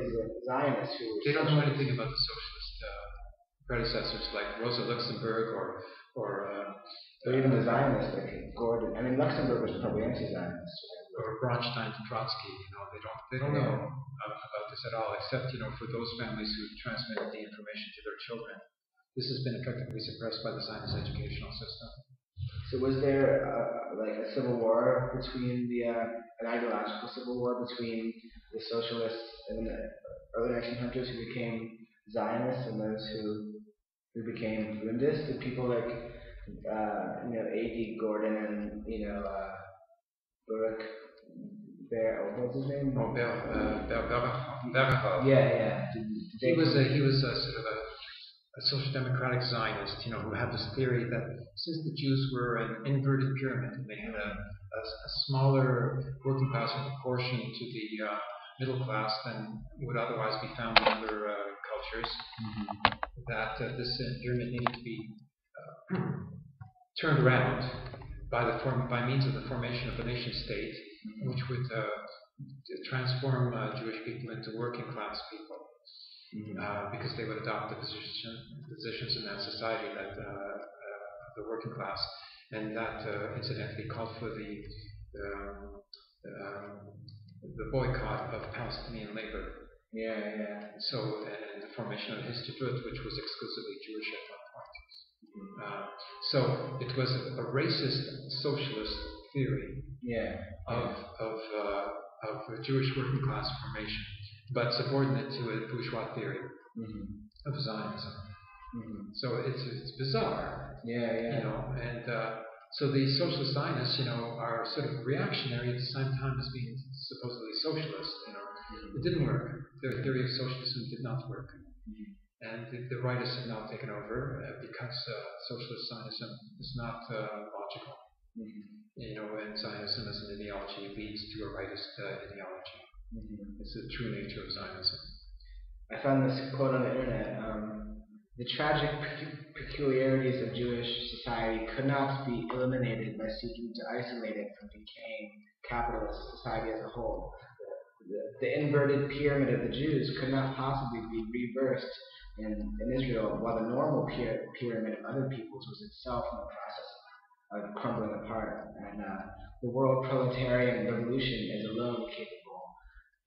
Zionists who They don't know anything about the socialist uh, predecessors like Rosa Luxemburg or, or or even the Zionists, like Gordon. I mean, Luxemburg was probably anti-Zionist. Or Bronstein to Trotsky, you know, they don't they don't know about this at all, except you know for those families who transmitted the information to their children. This has been effectively suppressed by the Zionist educational system. So was there uh, like a civil war between the uh, an ideological civil war between the socialists in the early 1900s who became Zionists and those who who became Bundists? Did people like uh, you know A.D. Gordon and you know uh, Baruch Bear, what's his name? Oh, Ber, uh, Ber, Ber, Yeah, yeah. Did, did he was a, he was a sort of a a social democratic Zionist, you know, who had this theory that since the Jews were an inverted pyramid and they had a, a, a smaller working class in proportion to the uh, middle class than would otherwise be found in other uh, cultures, mm-hmm. that uh, this pyramid needed to be uh, turned around by the form, by means of the formation of a nation state, which would uh, transform uh, Jewish people into working class people mm-hmm. uh, because they would adopt the position, positions in that society that uh, uh, the working class, and that uh, incidentally called for the um, um, the boycott of Palestinian labor. Yeah, yeah. So, and the formation of Histadrut, which was exclusively Jewish at that point. Mm-hmm. Uh, so it was a, a, racist socialist theory yeah. of of uh, of Jewish working class formation but subordinate to a bourgeois theory mm-hmm. of Zionism. Mm-hmm. So it's it's bizarre. Yeah, yeah. You know, and uh, so the socialist Zionists, you know, are sort of reactionary at the same time as being supposedly socialist. You know, mm-hmm. it didn't work. Their theory of socialism did not work. And the, the rightists have now taken over uh, because uh, socialist Zionism is not uh, logical. Mm-hmm. You know, and Zionism as an ideology leads to a rightist uh, ideology. Mm-hmm. It's the true nature of Zionism. I found this quote on the internet. Um, the tragic peculiarities of Jewish society could not be eliminated by seeking to isolate it from decaying capitalist society as a whole. The, the, inverted pyramid of the Jews could not possibly be reversed in, in Israel, while the normal pyramid of other peoples was itself in the process of crumbling apart. And uh, the world proletarian revolution is alone capable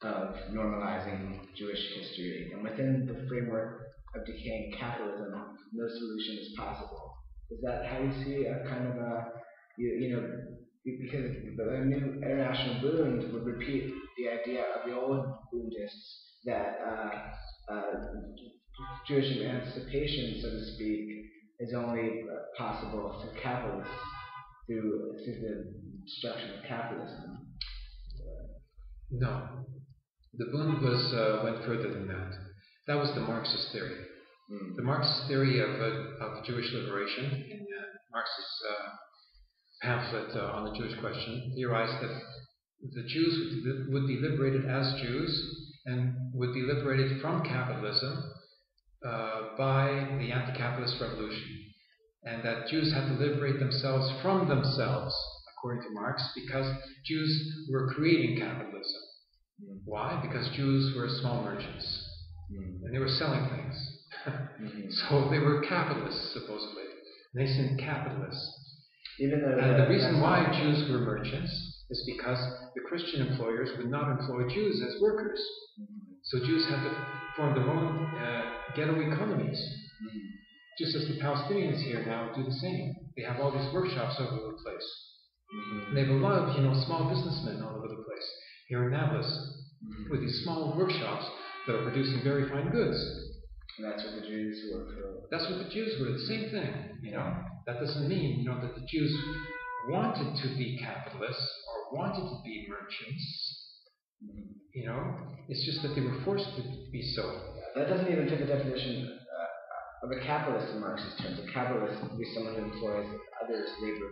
of normalizing Jewish history. And within the framework of decaying capitalism, no solution is possible. Is that how you see a kind of a, you, you know, because the new international Bund would repeat the idea of the old Bundists that uh, uh, Jewish emancipation, so to speak, is only possible through capitalism, through, through the destruction of capitalism. No, the Bund was uh, went further than that. That was the Marxist theory. Mm. The Marxist theory of, uh, of Jewish liberation in uh, Marx's uh, pamphlet uh, on the Jewish question theorized that the Jews would be liberated as Jews and would be liberated from capitalism uh, by the anti-capitalist revolution, and that Jews had to liberate themselves from themselves, according to Marx, because Jews were creating capitalism. Why? Because Jews were small merchants mm. and they were selling things. mm-hmm. So they were capitalists, supposedly. Nascent capitalists. Even though and the reason why Jews were merchants is because the Christian employers would not employ Jews as workers. Mm-hmm. So Jews had to form their own uh, ghetto economies. Mm-hmm. Just as the Palestinians here now do the same. They have all these workshops all over the place. Mm-hmm. And they have a lot of, you know, small businessmen all over the place here in Nablus mm-hmm. with these small workshops that are producing very fine goods. And that's what the Jews were for. That's what the Jews were. The same thing, you know. That doesn't mean, you know, that the Jews wanted to be capitalists or wanted to be merchants. Mm-hmm. You know, it's just that they were forced to be so. That doesn't even fit the definition uh, of a capitalist in Marxist terms. A capitalist would be someone who employs others' labor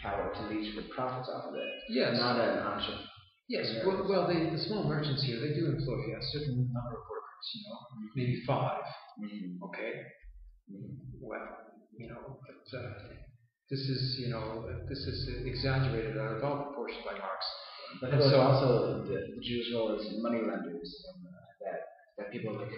power to leech the profits off of it. Yes. Not an entrepreneur Yes, well, well the, the small merchants here, they do employ a certain number of workers, you know, maybe 5 mm-hmm. okay? Mm-hmm. Well, you know, but uh, this is, you know, this is exaggerated out of all proportion by Marx. But so, also the, the Jews' role as money lenders, and, uh, that, that people like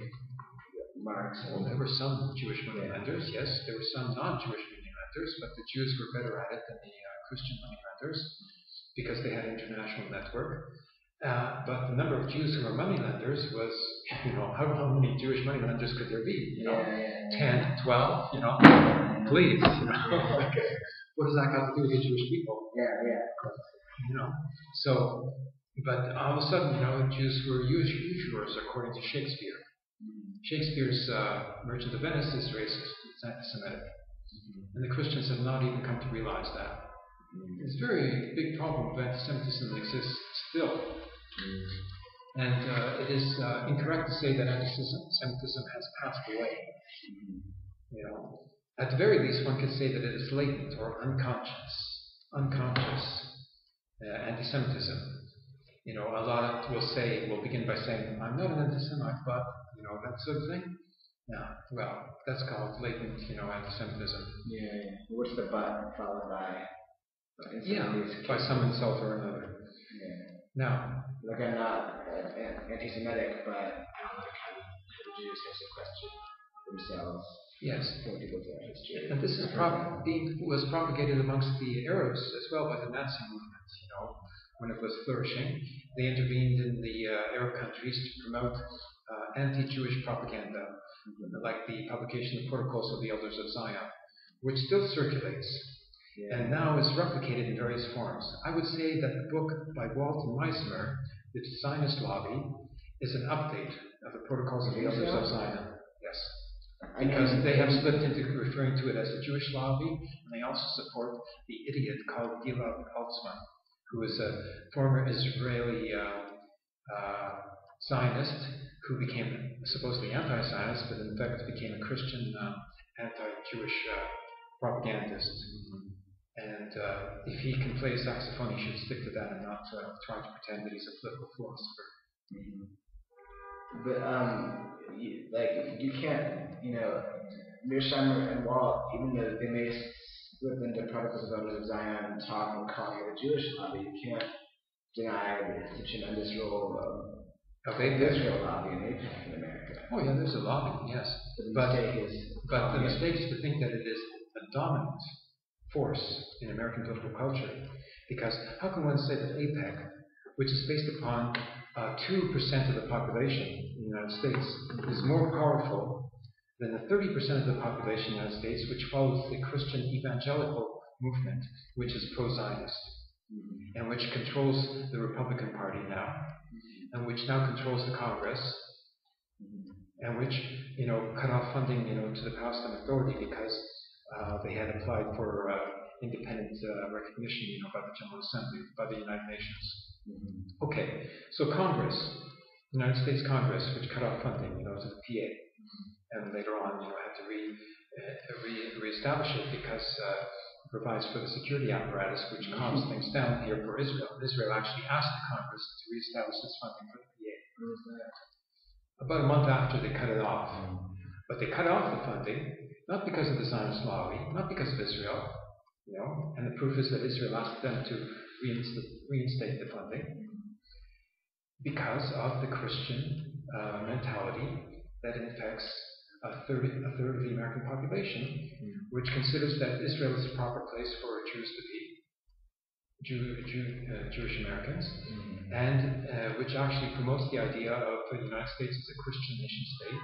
Marx. Well, there were some Jewish money yeah. lenders, yes. There were some non-Jewish money lenders, but the Jews were better at it than the uh, Christian money lenders because they had an international network. Uh, but the number of Jews who were money lenders was, you know, how, how many Jewish money lenders could there be? You know, yeah, 10, 12, you know, please, you know. what does that got to do with the Jewish people? Yeah, yeah. You know, so, but all of a sudden, you know, Jews were usurers according to Shakespeare. Mm-hmm. Shakespeare's uh, Merchant of Venice is racist, it's anti-Semitic, mm-hmm. and the Christians have not even come to realize that. Mm-hmm. It's a very big problem of anti-Semitism that exists still. And uh, it is uh, incorrect to say that anti-Semitism has passed away. You know, at the very least, one could say that it is latent or unconscious, unconscious anti-Semitism. You know, a lot will say, will begin by saying, "I'm not an anti-Semite, but," you know, that sort of thing. Yeah, well, that's called latent, you know, anti-Semitism. Yeah, yeah. What's the but followed by? Yeah, by some insult or another. Yeah. Now, like I'm not uh, anti-Semitic, but I don't like how the Jews have sequestered themselves Yes. And this is prop- being, was propagated amongst the Arabs as well by the Nazi movement, you know, when it was flourishing. They intervened in the uh, Arab countries to promote uh, anti-Jewish propaganda, mm-hmm. like the publication of Protocols of the Elders of Zion, which still circulates yeah. and now is replicated in various forms. I would say that the book by Walter Meister, The Zionist Lobby, is an update of the Protocols of the Elders of Zion. Yes because they have slipped into referring to it as a Jewish lobby, and they also support the idiot called Gilad Atzmon, who is a former Israeli uh, uh, Zionist who became supposedly anti-Zionist, but in fact became a Christian uh, anti-Jewish uh, propagandist. And uh, if he can play saxophone, he should stick to that and not uh, try to pretend that he's a political philosopher. Mm-hmm. But um, you, like you can't, you know, Mearsheimer and Walt, even though they may slip into Protocols of Elders of Zion and talk and calling it a Jewish lobby, you can't deny the tremendous role of okay, the Israel lobby in AIPAC in America. Oh yeah, there's a lobby, yes. But, is but the mistake is to think that it is a dominant force in American political culture. Because how can one say that AIPAC, which is based upon uh, 2% of the population in the United States is more powerful than the 30% of the population in the United States, which follows the Christian evangelical movement, which is pro Zionist, mm-hmm. and which controls the Republican Party now, and which now controls the Congress, mm-hmm. and which, you know, cut off funding, you know, to the Palestine Authority because uh, they had applied for uh, independent uh, recognition, you know, by the General Assembly, by the United Nations. Mm-hmm. Okay, so Congress, United States Congress, which cut off funding, you know, to the PA, mm-hmm. and later on, you know, had to re, uh, re reestablish it because uh, it provides for the security apparatus, which mm-hmm. calms things down here for Israel. Israel actually asked the Congress to reestablish this funding for the PA. About a month after they cut it off, mm-hmm. but they cut off the funding not because of the Zionist lobby, not because of Israel, you know, and the proof is that Israel asked them to reinstate the funding because of the Christian uh, mentality that infects a third, a third of the American population, mm. which considers that Israel is the proper place for Jews to be, Jew, Jew, uh, Jewish Americans, mm. and uh, which actually promotes the idea of the United States as a Christian nation state,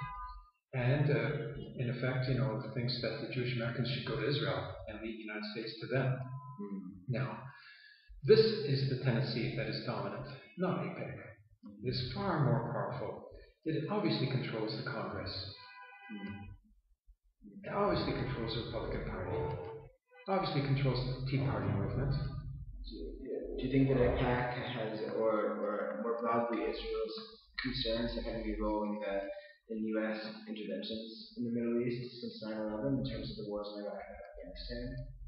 and uh, in effect, you know, thinks that the Jewish Americans should go to Israel and lead the United States to them. Mm. Now, this is the tendency that is dominant, not AIPAC. It is far more powerful. It obviously controls the Congress. It obviously controls the Republican Party. Obviously controls the Tea Party movement. Do you think that AIPAC has, or, or more broadly, Israel's concerns have any role the in U.S. interventions in the Middle East since 9/11 in terms of the wars in Iraq and Afghanistan?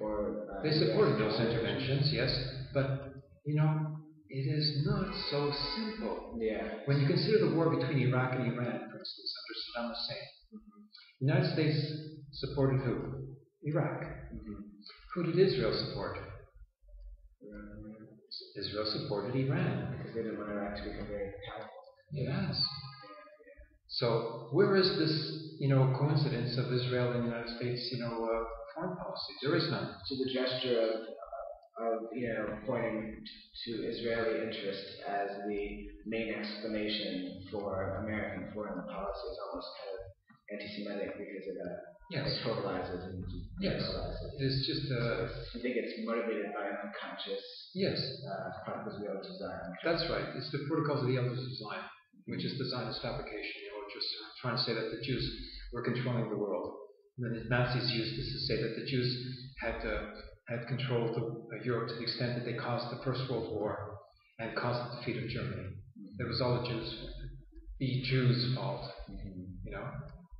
Or, uh, they supported those interventions, yes, but you know, it is not so simple. Yeah. When you consider the war between Iraq and Iran, for instance, under Saddam Hussein, mm-hmm. the United States supported who? Iraq. Mm-hmm. Who did Israel support? Iran. Israel supported Iran. Because they didn't want Iraq to become very powerful. Yes. So where is this, you know, coincidence of Israel and the United States, you know, uh, foreign policy. There is none. So the gesture of, of you know, pointing to Israeli interest as the main explanation for American foreign policy is almost kind of anti-Semitic because of that. Yes. It totalizes and yes. It's just uh, I think it's motivated by an unconscious. Yes. Uh, protocols of the elders of Zion. That's right. It's the protocols of the elders of Zion, which is the Tsarist fabrication. You know, just trying to say that the Jews were controlling the world. And the Nazis used this to say that the Jews had uh, had controlled the, uh, Europe to the extent that they caused the First World War and caused the defeat of Germany. It was all the Jews, the Jews' fault. Mm-hmm. You know,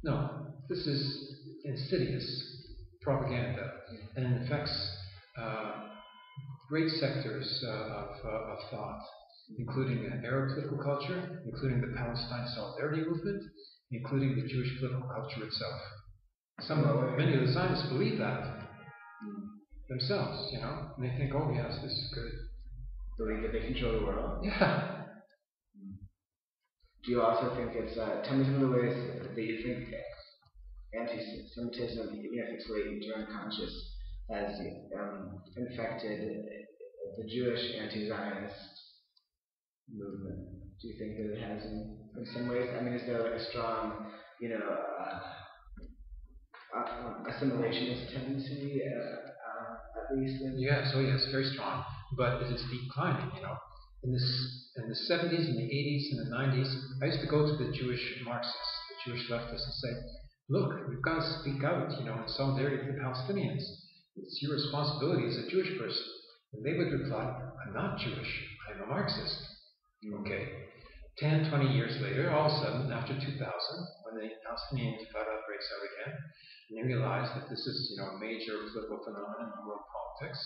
no, this is insidious propaganda and it affects uh, great sectors uh, of, uh, of, thought, including Arab political culture, including the Palestine Solidarity Movement, including the Jewish political culture itself. Some, many of the Zionists believe that themselves, you know, and they think, oh yes, this is good. Believe that they control the world. Yeah. Do you also think it's? Uh, tell me some of the ways that you think anti-Semitism, even if it's latent or unconscious, has um, infected the Jewish anti-Zionist movement? Do you think that it has in, in some ways? I mean, is there like a strong, you know, uh, uh, assimilationist tendency, uh, uh, at least? In yes, oh yes, very strong. But it is declining, you know. In, this, in the 70s and the 80s and the 90s, I used to go to the Jewish Marxists, the Jewish leftists, and say, look, you've got to speak out, you know, in solidarity with the Palestinians. It's your responsibility as a Jewish person. And they would reply, I'm not Jewish, I'm a Marxist. Okay. 10, 20 years later, all of a sudden, after 2000, when the Palestinian Intifada breaks out again, and they realize that this is, you know, a major political phenomenon in world politics,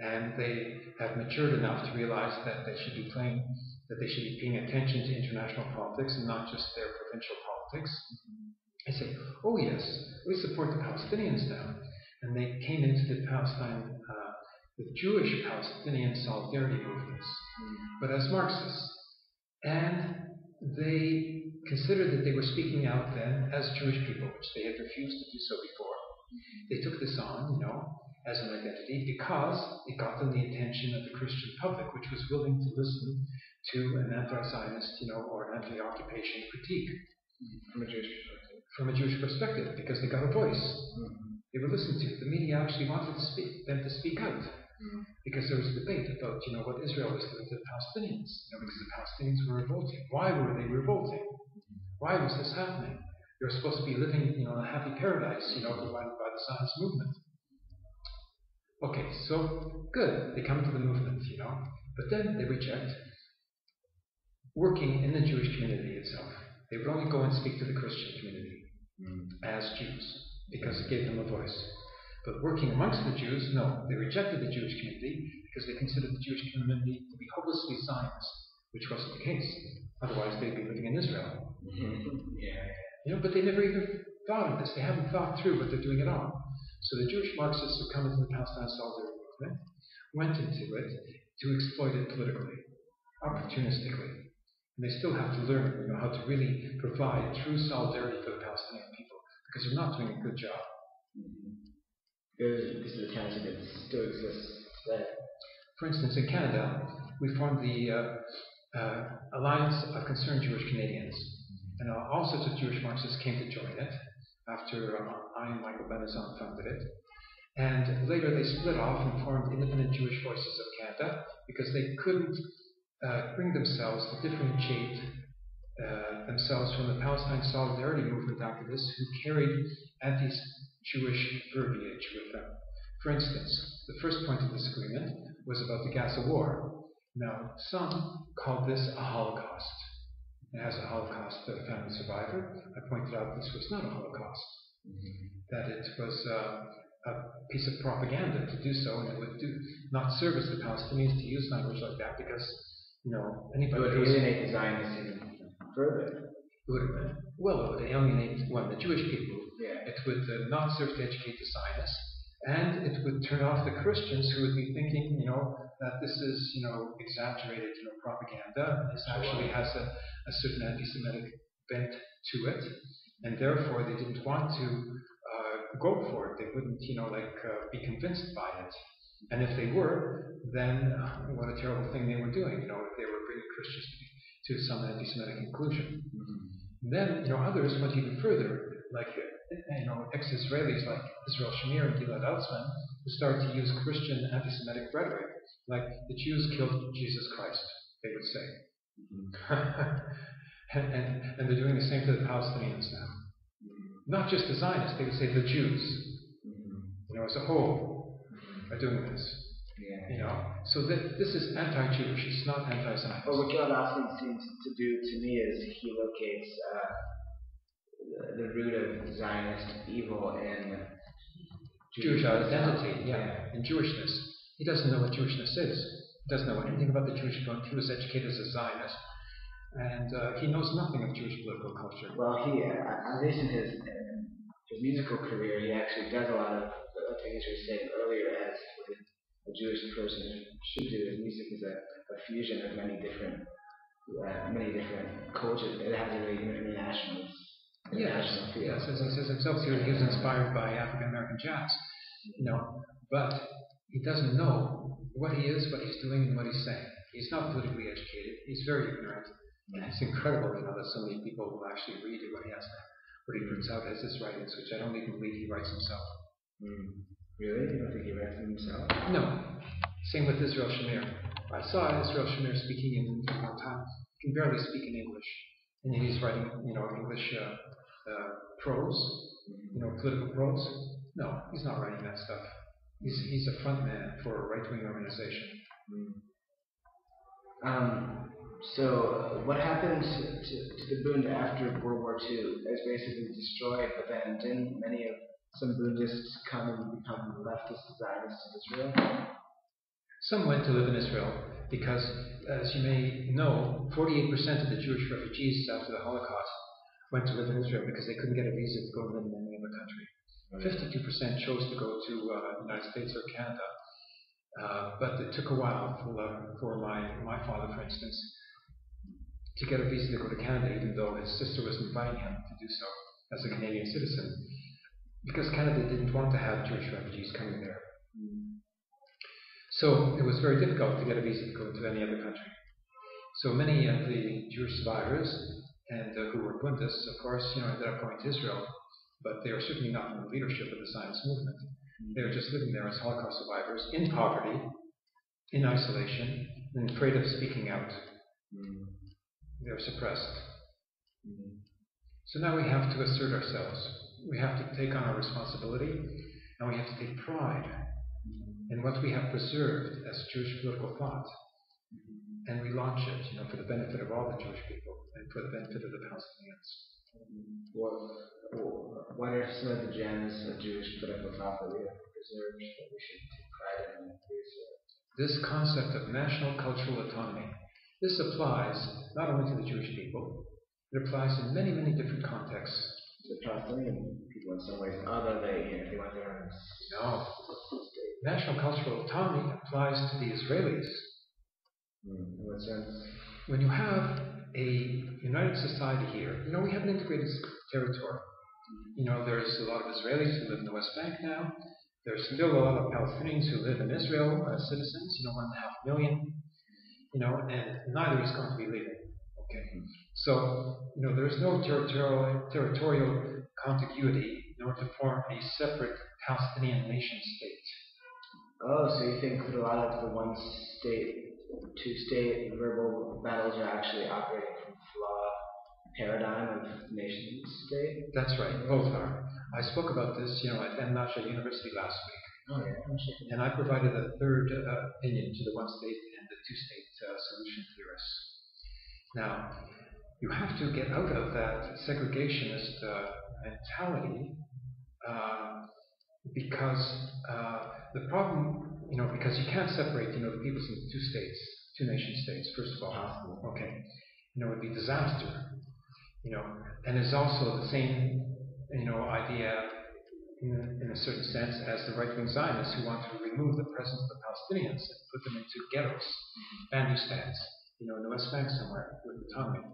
and they have matured enough to realize that they should be playing, that they should be paying attention to international politics and not just their provincial politics. I say, oh yes, we support the Palestinians now. And they came into the Palestine, uh, the Jewish Palestinian solidarity movements, but as Marxists. And they considered that they were speaking out then as Jewish people, which they had refused to do so before. They took this on, you know, as an identity because it got them the attention of the Christian public, which was willing to listen to an anti-Zionist, you know, or an anti-occupation critique. From a Jewish perspective from a Jewish perspective because they got a voice. Mm-hmm. They were listened to. The media actually wanted to speak, them to speak out mm-hmm. because there was a debate about, you know, what Israel was doing to the Palestinians. You know, because the Palestinians were revolting. Why were they revolting? Why was this happening? You're supposed to be living, you know, in a happy paradise, you know, provided by the Zionist movement. Okay, so good. They come to the movement, you know, but then they reject working in the Jewish community itself. They would only go and speak to the Christian community mm. as Jews because it gave them a voice. But working amongst the Jews, no, they rejected the Jewish community because they considered the Jewish community to be hopelessly Zionist, which wasn't the case. Otherwise, they'd be living in Israel. Mm-hmm. Yeah. You know, but they never even thought of this. They haven't thought through what they're doing at all. So the Jewish Marxists who come into the Palestine Solidarity movement went into it to exploit it politically, opportunistically. And they still have to learn you know, how to really provide true solidarity for the Palestinian people because they're not doing a good job. Mm-hmm. This is a tension that still exists today. For instance, in Canada, we formed the uh, uh, Alliance of Concerned Jewish Canadians. And uh, all sorts of Jewish Marxists came to join it after uh, I and Michael Benazon founded it. And later they split off and formed Independent Jewish Voices of Canada because they couldn't uh, bring themselves to differentiate uh, themselves from the Palestine Solidarity Movement activists who carried anti-Jewish verbiage with them. For instance, the first point of disagreement was about the Gaza war. Now, some called this a Holocaust. As a Holocaust family survivor, I pointed out this was not a Holocaust, mm-hmm. that it was uh, a piece of propaganda to do so, and it would do, not service the Palestinians to use language like that because you know, anybody it would alienate the Zionists even further. It would, well, it would alienate, well, the Jewish people. Yeah. It would uh, not serve to educate the Zionists. And it would turn off the Christians who would be thinking, you know, that this is, you know, exaggerated, you know, propaganda. This actually has a, a certain anti-Semitic bent to it. And therefore, they didn't want to uh, go for it. They wouldn't, you know, like uh, be convinced by it. And if they were, then uh, what a terrible thing they were doing, you know, if they were bringing Christians to, some anti-Semitic conclusion. Mm-hmm. Then, you know, others went even further, like you know, ex-Israelis like Israel Shamir and Gilad Atzmon, who start to use Christian anti-Semitic rhetoric, like the Jews killed Jesus Christ, they would say. Mm-hmm. and, and, and, they're doing the same to the Palestinians now. Mm-hmm. Not just the Zionists, they would say the Jews, mm-hmm. you know, as a whole, are doing this. Yeah. You know, so that this is anti-Jewish. It's not anti-Zionist. Well, what Gilad Atzmon seems to do to me is he locates uh, the, the, root of Zionist evil in Jewish, identity, yeah, in Jewishness. He doesn't know what Jewishness is. He doesn't know anything about the Jewish front. He was educated as a Zionist, and uh, he knows nothing of Jewish political culture. Well, he, uh, at least in his his musical career, he actually does a lot of the things you were saying earlier as a Jewish person should do. His music is a, a fusion of many different uh, many different cultures. It has a really international yes, yes, as he says himself, he was, he was inspired by African American jazz, you know, but he doesn't know what he is, what he's doing, and what he's saying. He's not politically educated. He's very ignorant. And it's incredible, you know, that so many people will actually read what he has, what he puts out as his writings, which I don't even believe he writes himself. Mm. Really? You don't think he writes them himself? No. Same with Israel Shamir. I saw Israel Shamir speaking in one time. He can barely speak in English. And he's writing, you know, English uh, uh, prose, you know, political prose. No, he's not writing that stuff. He's, he's a front man for a right wing organization. Mm. Um, so, what happens to, to the Bund after World War II? It was basically destroyed, but then didn't many of some Bundists come and become leftist Zionists in Israel? Some went to live in Israel because, as you may know, 48% of the Jewish refugees after the Holocaust went to live in Israel because they couldn't get a visa to go live in any other country. 52% chose to go to uh, the United States or Canada. Uh, but it took a while for, uh, for my, my father, for instance, to get a visa to go to Canada, even though his sister was inviting him to do so as a Canadian citizen because Canada didn't want to have Jewish refugees coming there. So it was very difficult to get a visa to go to any other country. So many of the Jewish survivors and uh, who were Bundists, of course, you know, ended up going to Israel, but they were certainly not in the leadership of the Zionist movement. They were just living there as Holocaust survivors in poverty, in isolation, and afraid of speaking out. They were suppressed. So now we have to assert ourselves we have to take on our responsibility and we have to take pride in what we have preserved as Jewish political thought and we launch it, you know, for the benefit of all the Jewish people and for the benefit of the Palestinians. What, what are some of the gems of Jewish political thought that we have preserved that we should take pride in and This concept of national cultural autonomy. This applies not only to the Jewish people, it applies in many, many different contexts the Palestinian people in some ways, other they, you know, they want their own No. National cultural autonomy applies to the Israelis. Mm, in sense? When you have a united society here, you know, we have an integrated territory. Mm-hmm. You know, there's a lot of Israelis who live in the West Bank now. There's still a lot of Palestinians who live in Israel as citizens, you know, one and a half million. You know, and neither is going to be leaving. Okay. Mm-hmm. So, you know, there's no territorial, territorial contiguity in order to form a separate Palestinian nation state. Oh, so you think that a lot of the one state, two state verbal battles are actually operating from flawed paradigm of nation state? That's right, both are. I spoke about this, you know, at Najah University last week. Oh, yeah. And I provided a third uh, opinion to the one state and the two state uh, solution theorists. Now, you have to get out of that segregationist uh, mentality uh, because uh, the problem, you know, because you can't separate, you know, the peoples into two states, two nation states, first of all. Okay. You know, it would be disaster. You know, and there's also the same, you know, idea in, in a certain sense as the right-wing Zionists who want to remove the presence of the Palestinians and put them into ghettos. Bantustans, you know, in the West Bank somewhere with the autonomy.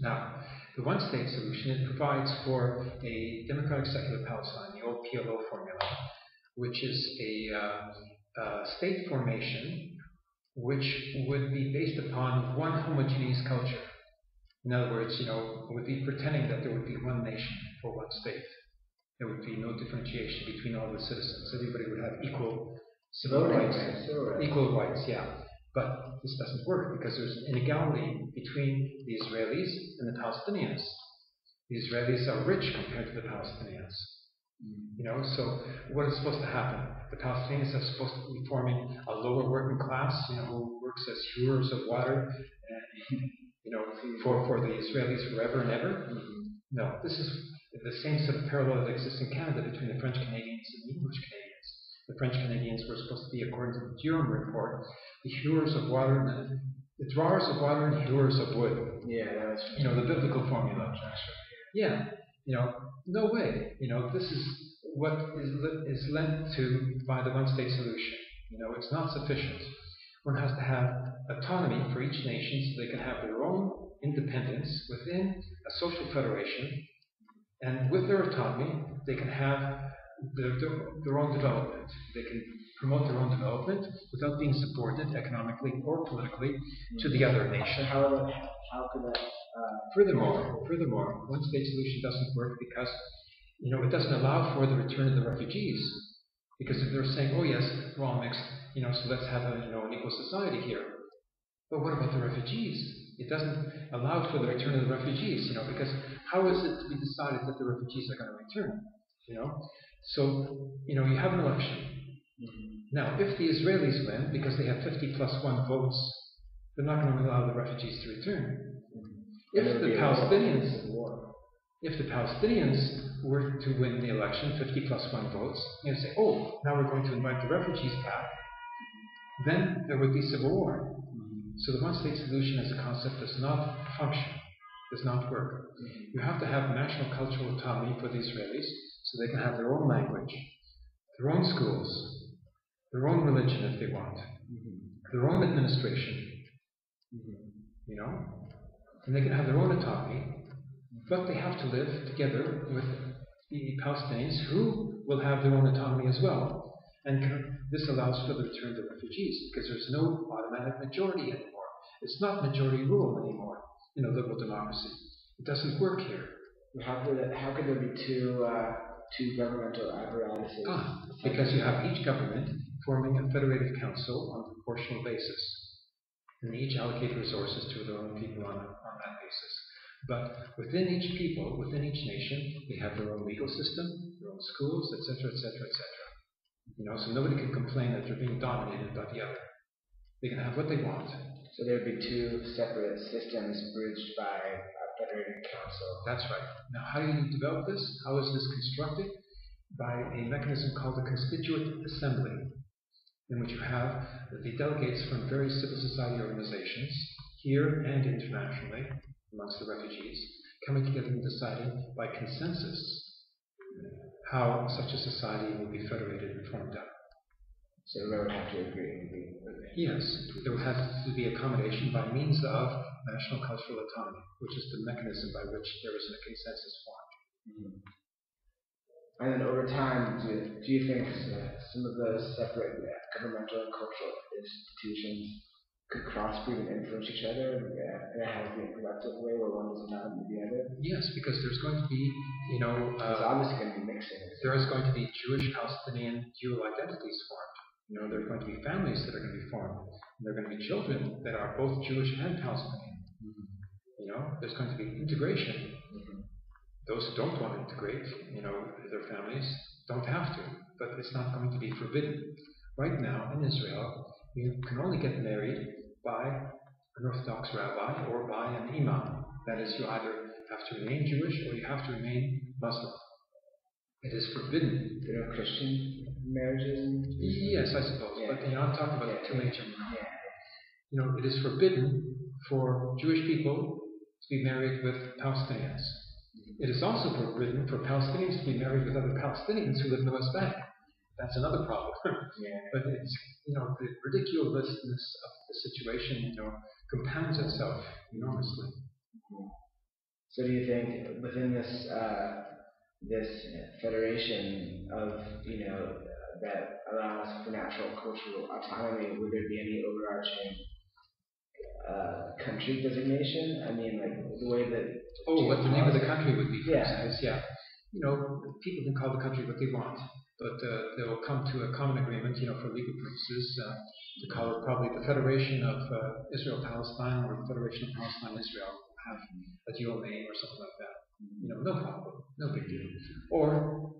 Now, the one state solution, it provides for a democratic secular Palestine, the old PLO formula, which is a uh, uh, state formation which would be based upon one homogeneous culture. In other words, you know, it would be pretending that there would be one nation for one state. There would be no differentiation between all the citizens. Everybody would have equal civil rights. rights. Equal rights, yeah. But this doesn't work because there's an inequality between the Israelis and the Palestinians. The Israelis are rich compared to the Palestinians. You know, so what is supposed to happen? The Palestinians are supposed to be forming a lower working class, you know, who works as hewers of water, and, you know, for, for the Israelis forever and ever. Mm-hmm. No, this is the same sort of parallel that exists in Canada between the French Canadians and the English Canadians. The French Canadians were supposed to be, according to the Durham report, the hewers of water, and the, the drawers of water and hewers of wood. Yeah, that was. You know, the biblical formula. Yeah, you know, no way. You know, this is what is, is led to by the one-state solution. You know, it's not sufficient. One has to have autonomy for each nation so they can have their own independence within a social federation, and with their autonomy, they can have their, their, their own development. They can promote their own development without being supported economically or politically to the other nation. How, how could that? Uh, Furthermore, furthermore, one-state solution doesn't work because you know it doesn't allow for the return of the refugees. Because if they're saying, "Oh yes, we're all mixed," you know, so let's have a you know an equal society here. But what about the refugees? It doesn't allow for the return of the refugees, you know, because how is it to be decided that the refugees are going to return? You know, so you know you have an election. Now, if the Israelis win because they have 50 plus one votes, they're not going to allow the refugees to return. Mm-hmm. If would be the. Palestinians War. if the Palestinians were to win the election, 50 plus one votes, and say, oh, now we're going to invite the refugees back, then there would be civil war. Mm-hmm. So the one-state solution as a concept does not function, does not work. Mm-hmm. You have to have national cultural autonomy for the Israelis so they can have their own language, their own schools, their own religion if they want, their own administration, you know, and they can have their own autonomy, but they have to live together with the Palestinians who will have their own autonomy as well. And can, this allows for the return of the refugees because there's no automatic majority anymore. It's not majority rule anymore in a liberal democracy. It doesn't work here. How could it, how could there be two uh, two governmental apparatuses? Ah, because you have each government forming a federated council on a proportional basis. And they each allocate resources to their own people on, on that basis. But within each people, within each nation, they have their own legal system, their own schools, etc., etc., etc. You know, so nobody can complain that they're being dominated by the other. They can have what they want. So there would be two separate systems bridged by a federated council. That's right. Now, how do you develop this? How is this constructed? By a mechanism called the Constituent Assembly, in which you have the delegates from various civil society organizations, here and internationally, amongst the refugees, coming together and deciding by consensus how such a society will be federated and formed up. So everyone would have to agree. Yes, there will have to be accommodation by means of national cultural autonomy, which is the mechanism by which there is a consensus formed. And then over time, do, do you think uh, some of the separate uh, governmental and cultural institutions could crossbreed and influence each other in a, healthy and productive way where one doesn't have the other? Yes, because there's going to be, you know, It's uh, obviously going to be mixing. there is going to be Jewish, Palestinian, dual identities formed. You know, there are going to be families that are going to be formed. And there are going to be children that are both Jewish and Palestinian. You know, there's going to be integration. Those who don't want to integrate, you know, their families don't have to, but it's not going to be forbidden. Right now in Israel, you can only get married by an Orthodox rabbi or by an imam. That is, you either have to remain Jewish or you have to remain Muslim. It is forbidden There are Christian marriages. Yes, I suppose, Yeah. but you know, I'm talking about Yeah. the two major. Yeah. You know, it is forbidden for Jewish people to be married with Palestinians. It is also forbidden for Palestinians to be married with other Palestinians who live in the West Bank. That's another problem. Yeah. but it's, you know, the ridiculousness of the situation, you know, compounds itself enormously. So do you think within this uh, this federation of you know that allows for natural cultural autonomy, would there be any overarching uh, country designation? I mean, like the way that Oh, what the name of the country would be, for Yeah. instance, yeah. you know, people can call the country what they want, but uh, they will come to a common agreement, you know, for legal purposes, uh, to call it probably the Federation of uh, Israel-Palestine or the Federation of Palestine-Israel, have a dual name or something like that. You know, no problem, no big deal. Or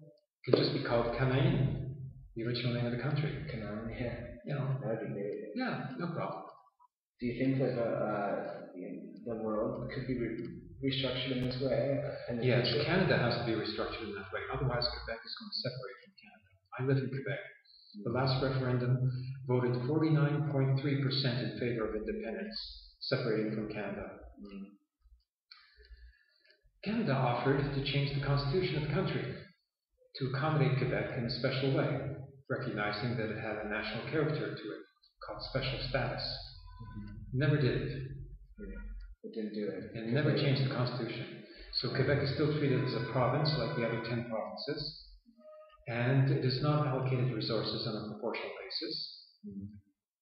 it could just be called Canaan, the original name of the country. Canaan, yeah. You know, That'd be great. yeah, no problem. Do you think that the, uh, the world could be re- restructured in this way? in Yes, future? Canada has to be restructured in that way. Otherwise, Quebec is going to separate from Canada. I live in Quebec. The last referendum voted 49.3% in favor of independence, separating from Canada. Mm. Canada offered to change the constitution of the country to accommodate Quebec in a special way, recognizing that it had a national character to it called special status. Never did it. It didn't do it. and it never changed the constitution. So Quebec is still treated as a province like the other 10 provinces, and it is not allocated resources on a proportional basis. Mm.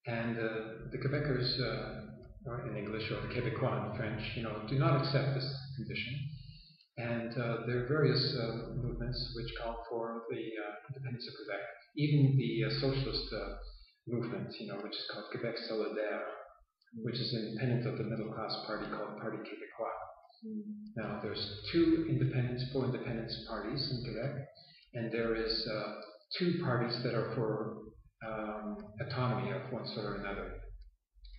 And uh, the Quebecers, uh, or in English or the Quebecois in French, you know, do not accept this condition. And uh, there are various uh, movements which call for the uh, independence of Quebec. Even the uh, socialist uh, movement, you know, which is called Quebec Solidaire, which is independent of the middle class party called Parti Québécois. Mm. Now, there's two independence, pro-independence parties in Quebec, and there is uh, two parties that are for um, autonomy of one sort or another,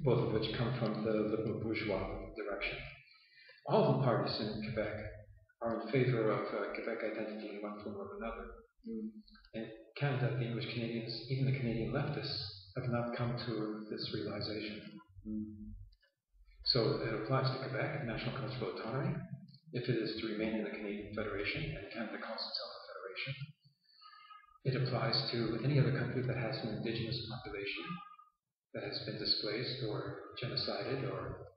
both of which come from the liberal bourgeois direction. All the parties in Quebec are in favor of uh, Quebec identity in one form or another. Mm. In Canada, the English Canadians, even the Canadian leftists, have not come to this realization. So it applies to Quebec, national cultural autonomy, if it is to remain in the Canadian Federation, and Canada calls itself a federation. It applies to any other country that has an indigenous population that has been displaced or genocided, or,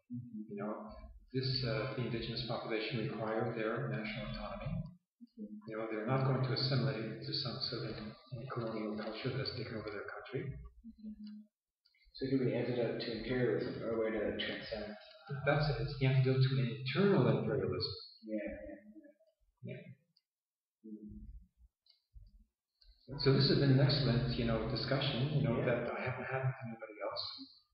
you know, this, uh, the indigenous population require their national autonomy. You know, they're not going to assimilate into some sort of colonial culture that has taken over their country. So it could be antidote to imperialism, or a way to transcend. That's it. It's the antidote to an internal imperialism. Yeah, yeah, Yeah. yeah. Mm. So this has been an excellent, you know, discussion, you know, Yeah. that I haven't had with anybody else.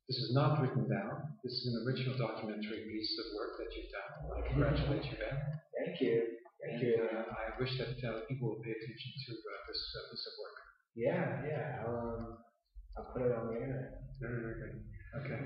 This is not written down. This is an original documentary piece of work that you've done. I congratulate you, Ben. Thank you. Thank you. Uh, I wish that uh, people would pay attention to uh, this uh, piece of work. Yeah, yeah. Um, I'll put it on the internet. Very, very good. Okay.